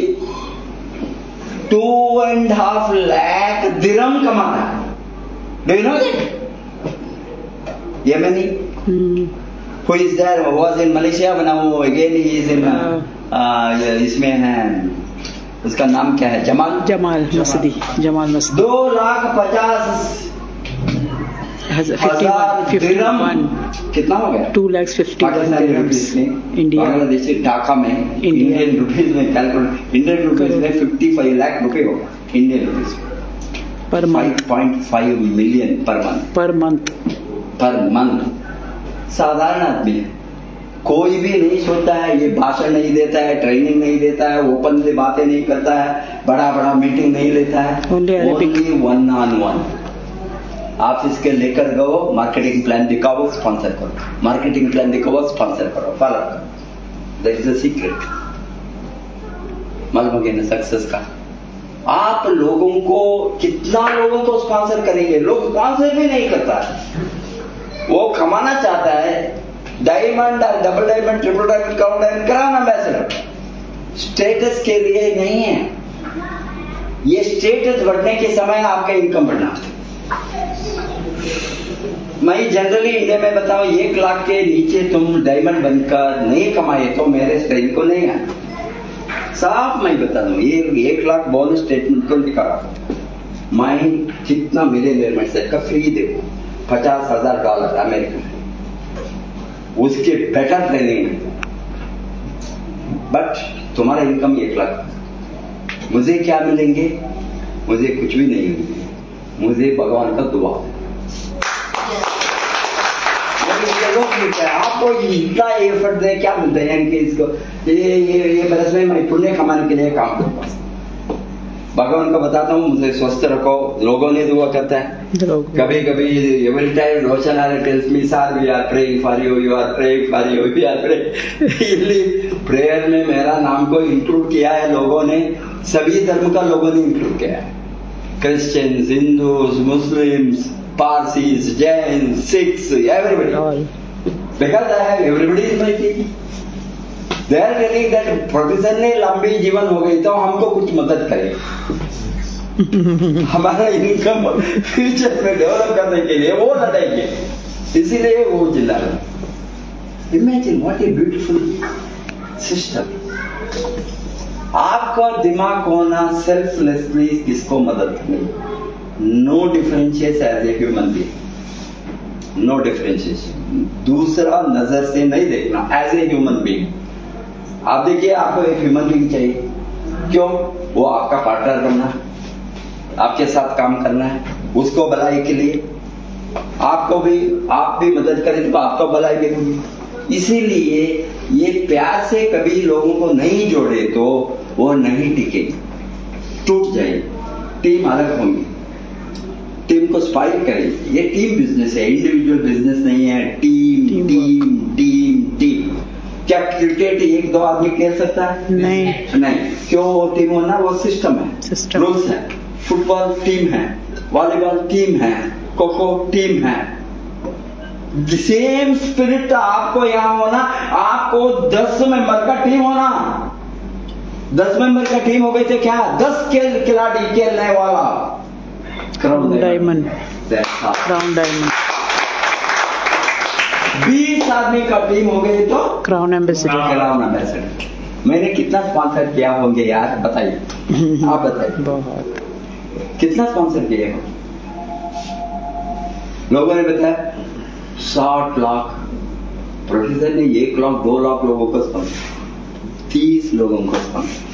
टू एंड हाफ़ लैख दिरम कमाना है। Do you know that Yemeni hmm, who is there who was in Malaysia but now again he is in uh, uh, इसमें है उसका नाम क्या है? जमाल? जमाल मसदी जमाल मसदी दो लाख पचास फिफ्टी फिफ्टी कितना हो गया? टू लैक्स फिफ्टी में। इंडिया बांग्लादेशी टाका में। इंडियन रुपीस में कैलकुलेट इंडियन रुपीस में 55 लाख रुपए होगा Indian rupees per month 5.5 million per month per month per month साधारण आदमी। है कोई भी नहीं सोचता है ये भाषण नहीं देता है ट्रेनिंग नहीं देता है ओपन से बातें नहीं करता है बड़ा बड़ा मीटिंग नहीं लेता है। ओनली वन ऑन वन आप इसके लेकर गो मार्केटिंग प्लान दिखाओ स्पॉन्सर करो। मार्केटिंग प्लान दिखाओ स्पॉन्सर करो। फॉलो करो। दैट इज़ द सीक्रेट मालूम हो सक्सेस का? आप लोगों को कितना लोगों को स्पॉन्सर करेंगे? लोग स्पॉन्सर भी नहीं करता। है वो कमाना चाहता है diamond double diamond triple diamond crown diamond crown ambassador status के लिए नहीं है। ये स्टेटस बढ़ने के समय आपका इनकम बढ़ना। मैं जनरली इंडिया में बताऊँ, एक लाख के नीचे तुम डायमंड बनकर नहीं कमाए तो मेरे स्टाइल को नहीं आए साफ़ मैं बता दूँ, ये एक लाख बोनस स्टेटमेंट को दिखा हूँ मैं जितना मिले मेरे से फ्री दे पचास हज़ार डॉलर अमेरिका में उसके बेटर ट्रेनिंग बट तुम्हारा इनकम एक लाख। मुझे क्या मिलेंगे? मुझे कुछ भी नहीं मिलेंगे। मुझे भगवान का दुआ। आपको इतना एफर्ट दे, क्या मिलते हैं? ये ये ये बरस में मैं पुण्य कमाने के लिए काम करता हूँ। भगवान को बताता हूँ मुझे स्वस्थ रखो। लोगों ने दुआ करता है। कभी कभी every time Roshan R tells me sir we are praying for you you are praying for you we are praying prayer में मेरा नाम को इंक्लूड किया है लोगों ने। सभी धर्म का लोगों ने इंक्लूड किया है। Christians Hindus Muslims Parsis Jain Sikhs everybody because I have everybody is my They are telling professor ने लंबी जीवन हो गई तो हमको कुछ मदद करे। हमारा इनकम फ्यूचर में डेवलप करने के लिए, वो लड़ाएँगे इसीलिए वो जिला imagine what a beautiful system आपका दिमाग होना सेल्फलेसली किसको मदद करनी no differences as a human being no differentiation दूसरा नज़र से नहीं देखना एज ए ह्यूमन बीइंग आप देखिए आपको एक ह्यूमन बीइंग चाहिए। क्यों? वो आपका पार्टनर बनना है। आपके साथ काम करना है। उसको भलाई के लिए। आपको भी आप भी मदद करें तो आपको भलाई भी होगी इसीलिए ये प्यार से कभी लोगों को नहीं जोड़े तो वो नहीं टिकेगी टूट जाए। टीम अलग होंगी। टीम को स्पाइक करेगी ये टीम बिज़नेस है। इंडिविजुअल बिज़नेस नहीं है। Team team team team. क्या क्रिकेट एक दो आदमी खेल सकता है? नहीं। नहीं। क्यों? वो टीम होना वो सिस्टम है. रूल्स है। फुटबॉल टीम है। वॉलीबॉल टीम है। खो खो टीम है। सेम स्पिरिट आपको यहाँ होना। आपको दस मेंबर का टीम होना। दस मेंबर का टीम हो गई थे क्या? दस खेल खिलाड़ी खेलने वाला। क्राउन डायमंड क्राउन डायमंड आदमी का टीम हो गई तो क्राउन एम्बेसडर क्राउन एम्बेसडर मैंने कितना स्पॉन्सर किया होंगे यार? बताइए। आप बताइए। बहुत। कितना स्पॉन्सर किए हो? लोगों ने बताया साठ लाख। प्रोफेसर ने एक लाख दो लाख लोगों को स्पॉन्सर तीस लोगों को स्पॉन्सर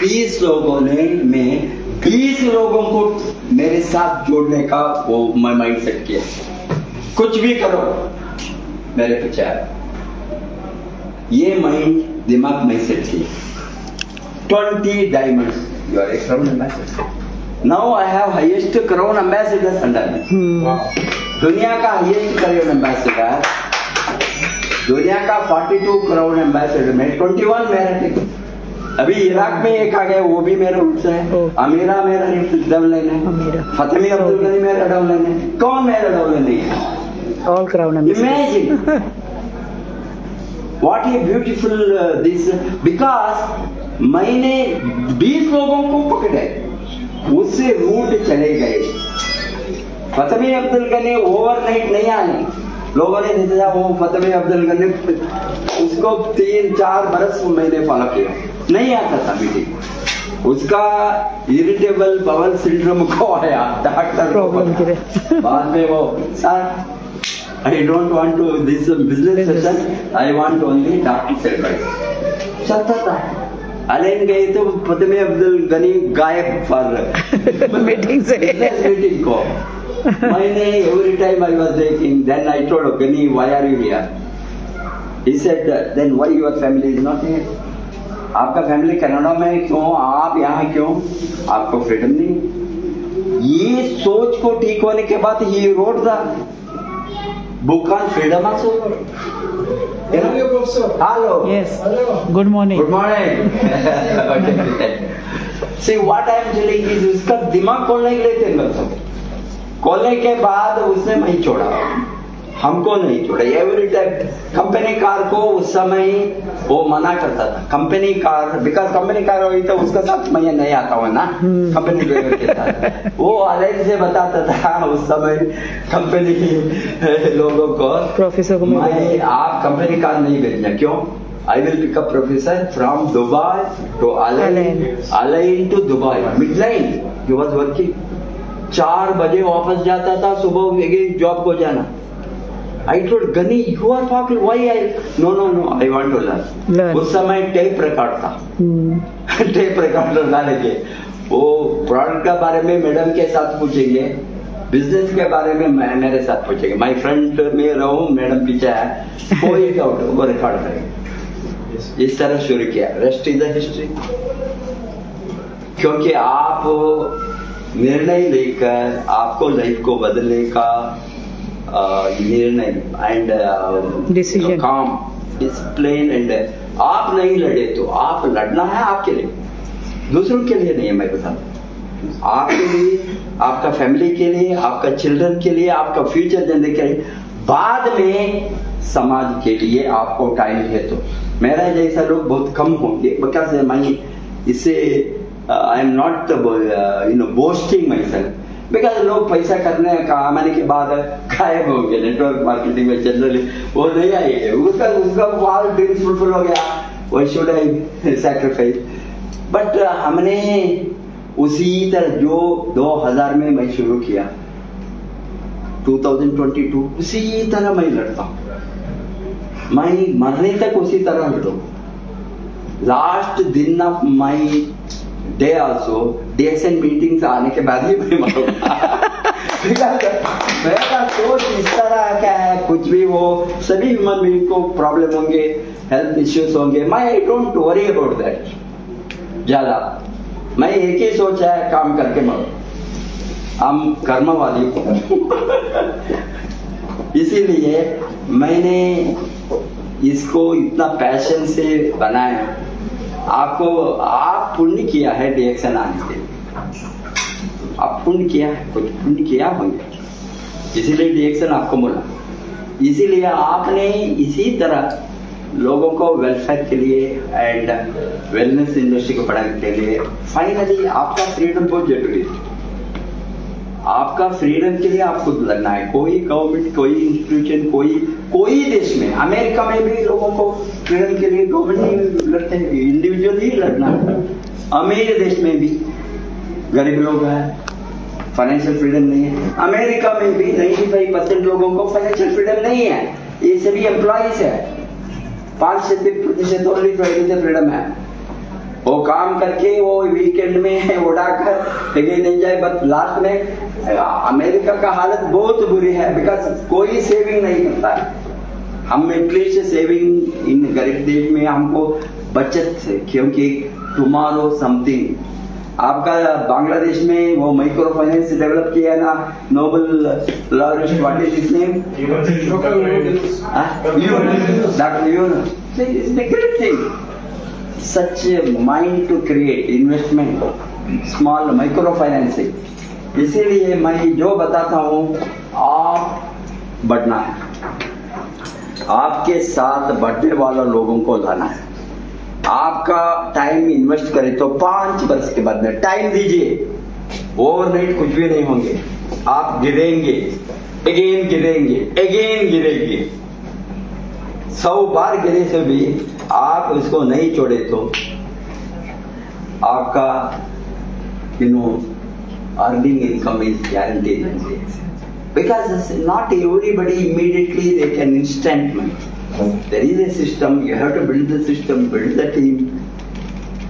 तीस लोगों ने में बीस लोगों को मेरे साथ जोड़ने का वो मैं माइंड सेट किया कुछ भी करो मेरे पीछे। ये माइंड दिमाग में सेट किया 20 diamonds. You are a crown ambassador. Now I have highest crown ambassadors under me. हम्म, दुनिया का हाईएस्ट क्राउन एम्बेसडर दुनिया का 42 क्राउन एम्बेसडर में 21 मेरा टीम अभी इराक में एक आ गया वो भी मेरा रूट से है। अमीरा मेरा डाउनलाइन है। फतेमी अब्दुल गनी मेरा डाउनलाइन है कौन मेरा नहीं है? All crown what a beautiful uh, this because मैंने 20 लोगों को पकड़े उससे रूट चले गए। फतेमी अब्दुल गनी ओवरनाइट नहीं आए लोगों ने देखा वो फतेमी अब्दुल गनी उसको तीन चार बरस मैंने फॉलो किया। नहीं आता था मीटिंग उसका इरिटेबल बवल सिंड्रोम को आया डॉक्टर प्रॉब्लम बाद में वो sir I don't want to this business Business. session. I want only doctor's advice. चलता था। अलेन गए तो फतेमी अब्दुल गनी गायब फॉर मीटिंग से। मीटिंग को। मैंने every time I was then I told Ghani why are you here he said then why your family is not here आपका family Canada में क्यों? आप यहाँ क्यों? आपको फ्रीडम नहीं। ये सोच को ठीक होने के बाद ये रोड था। Book on freedom also. Hello yes good morning good morning see what I am telling is उसका दिमाग खोलने के लिए थे। खोलने के बाद उसने नहीं छोड़ा। हमको नहीं छोड़ा एवरी टाइम कंपनी कार को उस समय वो मना करता था। Company car because company car हुई तो उसका साथ मैं नहीं आता हूँ ना। हम्म। कंपनी ड्राइवर के साथ। वो अलग से बताता था उस समय कंपनी के लोगों को प्रोफेसर को मैं आप कंपनी कार नहीं भेजना क्यों? I will pick up professor from Dubai to Al Ain Align. Al Ain to Dubai mid line he was working चार बजे वापस जाता था सुबह जॉब को जाना। I told Ghani you are fucking why I no no no I want to learn Learn. उस समय टेप रिकॉर्ड था। हम्म, टेप रिकॉर्डर डाले के वो प्रोडक्ट के बारे में मैडम के साथ पूछेंगे। बिज़नेस के बारे में मैं मेरे साथ पूछेंगे। माय फ्रेंड में रहूँ मैडम पीछे है कोई डाउट वो रिकॉर्ड करेंगे। इस तरह शुरू किया। रेस्ट इज़ द हिस्ट्री क्योंकि आप निर्णय लेकर आपको लाइफ को बदलने का निर्णय एंड Decision. काम डिसिप्लिन एंड आप नहीं लड़े तो आप लड़ना है आपके लिए। दूसरों के लिए नहीं है मैं बता आपके लिए आपका फैमिली के लिए आपका चिल्ड्रन के लिए आपका फ्यूचर जनरेशन के लिए बाद में समाज के लिए आपको टाइम है तो। मेरा जैसा लोग बहुत कम होंगे बिकॉज़ मैं इससे I am not you know boasting myself because लोग पैसा करने, कमाने के बाद गायब होंगे नेटवर्क मार्केटिंग में जनरली वो नहीं आएँगे उसका उसका वाल ड्रीम्स फुलफिल हो गया। वही शुड आई सैक्रिफाइस बट हमने उसी तरह जो 2000 में मैं शुरू किया 2022 उसी तरह मैं लड़ता हूँ। मैं मरने तक उसी तरह लड़ू लास्ट दिन of my day also DXN meetings आने के बाद ही मैं मेरा सोच इस तरह का है, कुछ भी हो, सभी ह्यूमन बीइंग को प्रॉब्लम होंगे हेल्थ इश्यूज़ होंगे। मैं I don't worry about that ज़्यादा। मैं एक ही सोच है, काम करके मरो। हम कर्मवादी इसीलिए मैंने इसको इतना पैशन से बनाया। आपको, आप पुण्य किया है डिएक्शन आने के लिए। आप पुण्य किया है, कुछ पुण्य किया होंगे। इसीलिए डिएक्शन आपको मिला। इसीलिए आपने इसी तरह लोगों को वेलफेयर के लिए एंड वेलनेस इंडस्ट्री को पढ़ाने के लिए फाइनली आपका फ्रीडम बहुत ज़रूरी है। आपका फ्रीडम के लिए आपको लड़ना है। कोई गवर्नमेंट कोई इंस्टीट्यूशन कोई कोई देश में, अमेरिका में भी लोगों को फ्रीडम के लिए गवर्नमेंट नहीं लड़ते हैं इंडिविजुअल ही लड़ना है। अमीर देश में भी गरीब लोग हैं फाइनेंशियल फ्रीडम नहीं है। अमेरिका में भी 95 परसेंट लोगों को फाइनेंशियल फ्रीडम नहीं है। ये सभी एम्प्लॉयज़ है। पाँच से तीन प्रतिशत ओनली फ्रीडम है। वो काम करके वो वीकेंड में उड़ाकर अगेन एंजॉय बट लास्ट में अमेरिका का हालत बहुत बुरी है बिकॉज़ कोई सेविंग नहीं करता है हम एटलीस्ट सेविंग इन गरीब देश में हमको बचत है क्योंकि टुमारो समथिंग आपका बांग्लादेश में वो माइक्रो फाइनेंस डेवलप किया ना Nobel laureate what is his name doctor Yunus it's great thing such a mind to create investment, small micro financing इसीलिए मैं जो बताता हूँ, आप बढ़ना है। आपके साथ बढ़ने वाले लोगों को लाना है। आपका टाइम इन्वेस्ट करें तो पाँच वर्ष के बाद में टाइम दीजिए। ओवरनाइट कुछ भी नहीं होंगे। आप गिरेंगे। अगेन गिरेंगे। अगेन गिरेंगे। सौ बार गिरे से भी आप इसको नहीं छोड़े तो आपका you know earning income is guarantee because not everybody immediately they can instant money there is a system you have to build the system build the team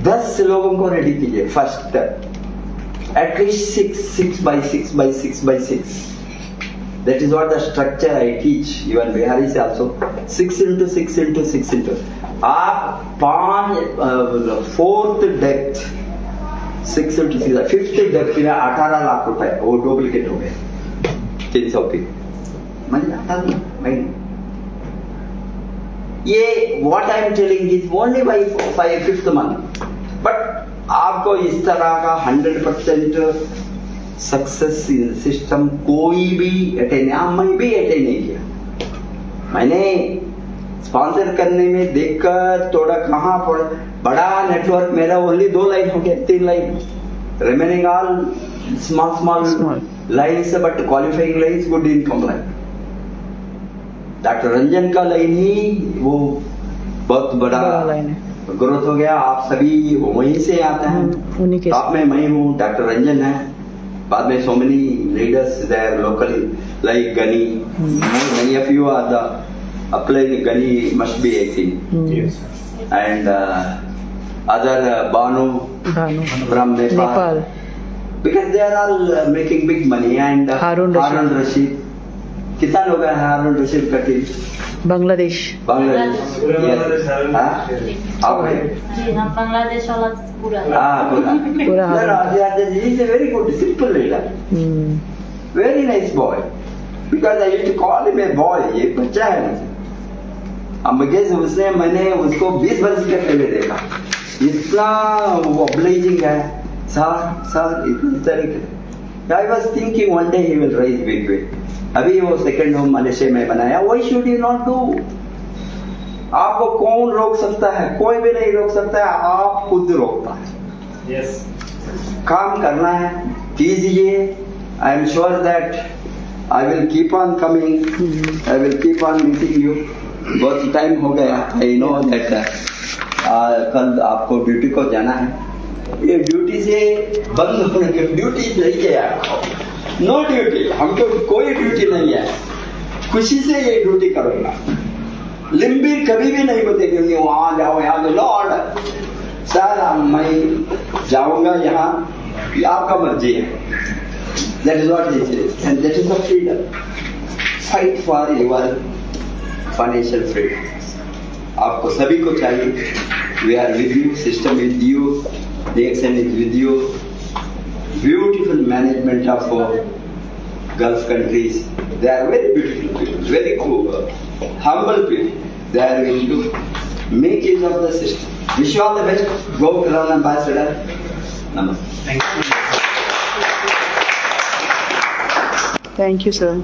दस लोगों को रेडी कीजिए first step at least six six by six by six by six that is what the structure I teach even Bihari से also six into six into six into. आप पाँच fourth depth six into six fifth depth में अठारह लाख रुपए वो duplicate हो गए तीन सौ की मैंने अठारह महीने ये what I am telling is only by five fifth month but आपको इस तरह का hundred percent success in system कोई भी अटेंड मैं भी अटेंड नहीं किया। मैंने स्पॉन्सर करने में देखकर थोड़ा कहाँ पड़ बड़ा नेटवर्क मेरा ओनली दो लाइन हो गया तीन line remaining all small small. Lines but qualifying lines good income line doctor Ranjan का लाइन ही वो बहुत बड़ा लाइन है। ग्रोथ हो गया। आप सभी वहीं से आते हैं। के टॉप में मैं हूँ डॉक्टर रंजन है। बाद में so many leaders there locally like Ghani many of you are the apply Ghani must be I think and other Bano from Nepal because they are all making big money and Haroon Rashid कितना लोग हैं यहाँ role receive करके? Bangladesh. Bangladesh. Very nice boy because I to call a boy ये बच्चा है मुझे। अब मुकेश उसने मैंने उसको 20 वर्ष के पहले देखा। इतना वो ब्लेजिंग है। सर सर इतनी तरीके I was thinking one day he will raise big big अभी वो सेकंड होम मलेशिया में बनाया। Why should you not do आपको कौन रोक सकता है? कोई भी नहीं रोक सकता है आप खुद रोकता है। Yes. काम करना है कीजिए। I am sure that I will keep on coming I will keep on meeting you बहुत टाइम हो गया। आई नो दैट कल आपको ड्यूटी को जाना है। ये ड्यूटी से बंद होने के ड्यूटी नहीं है। आपको नो ड्यूटी हमको कोई ड्यूटी नहीं है। खुशी से ये ड्यूटी करूँगा। लिम्बिर कभी भी नहीं कि वहाँ जाओ, यहाँ लो ऑर्डर सर मैं जाऊँगा यहाँ। ये आपका मर्ज़ी है। That is what this and that is the freedom fight for your financial freedom आपको सभी को चाहिए। We are with you system with you the extended video, beautiful management of uh, Gulf countries. They are very beautiful people, very cool, uh, humble people. They are going to make use of the system. Wish you all the best. Go Crown Ambassador. Namaste. Thank you. Thank you, sir.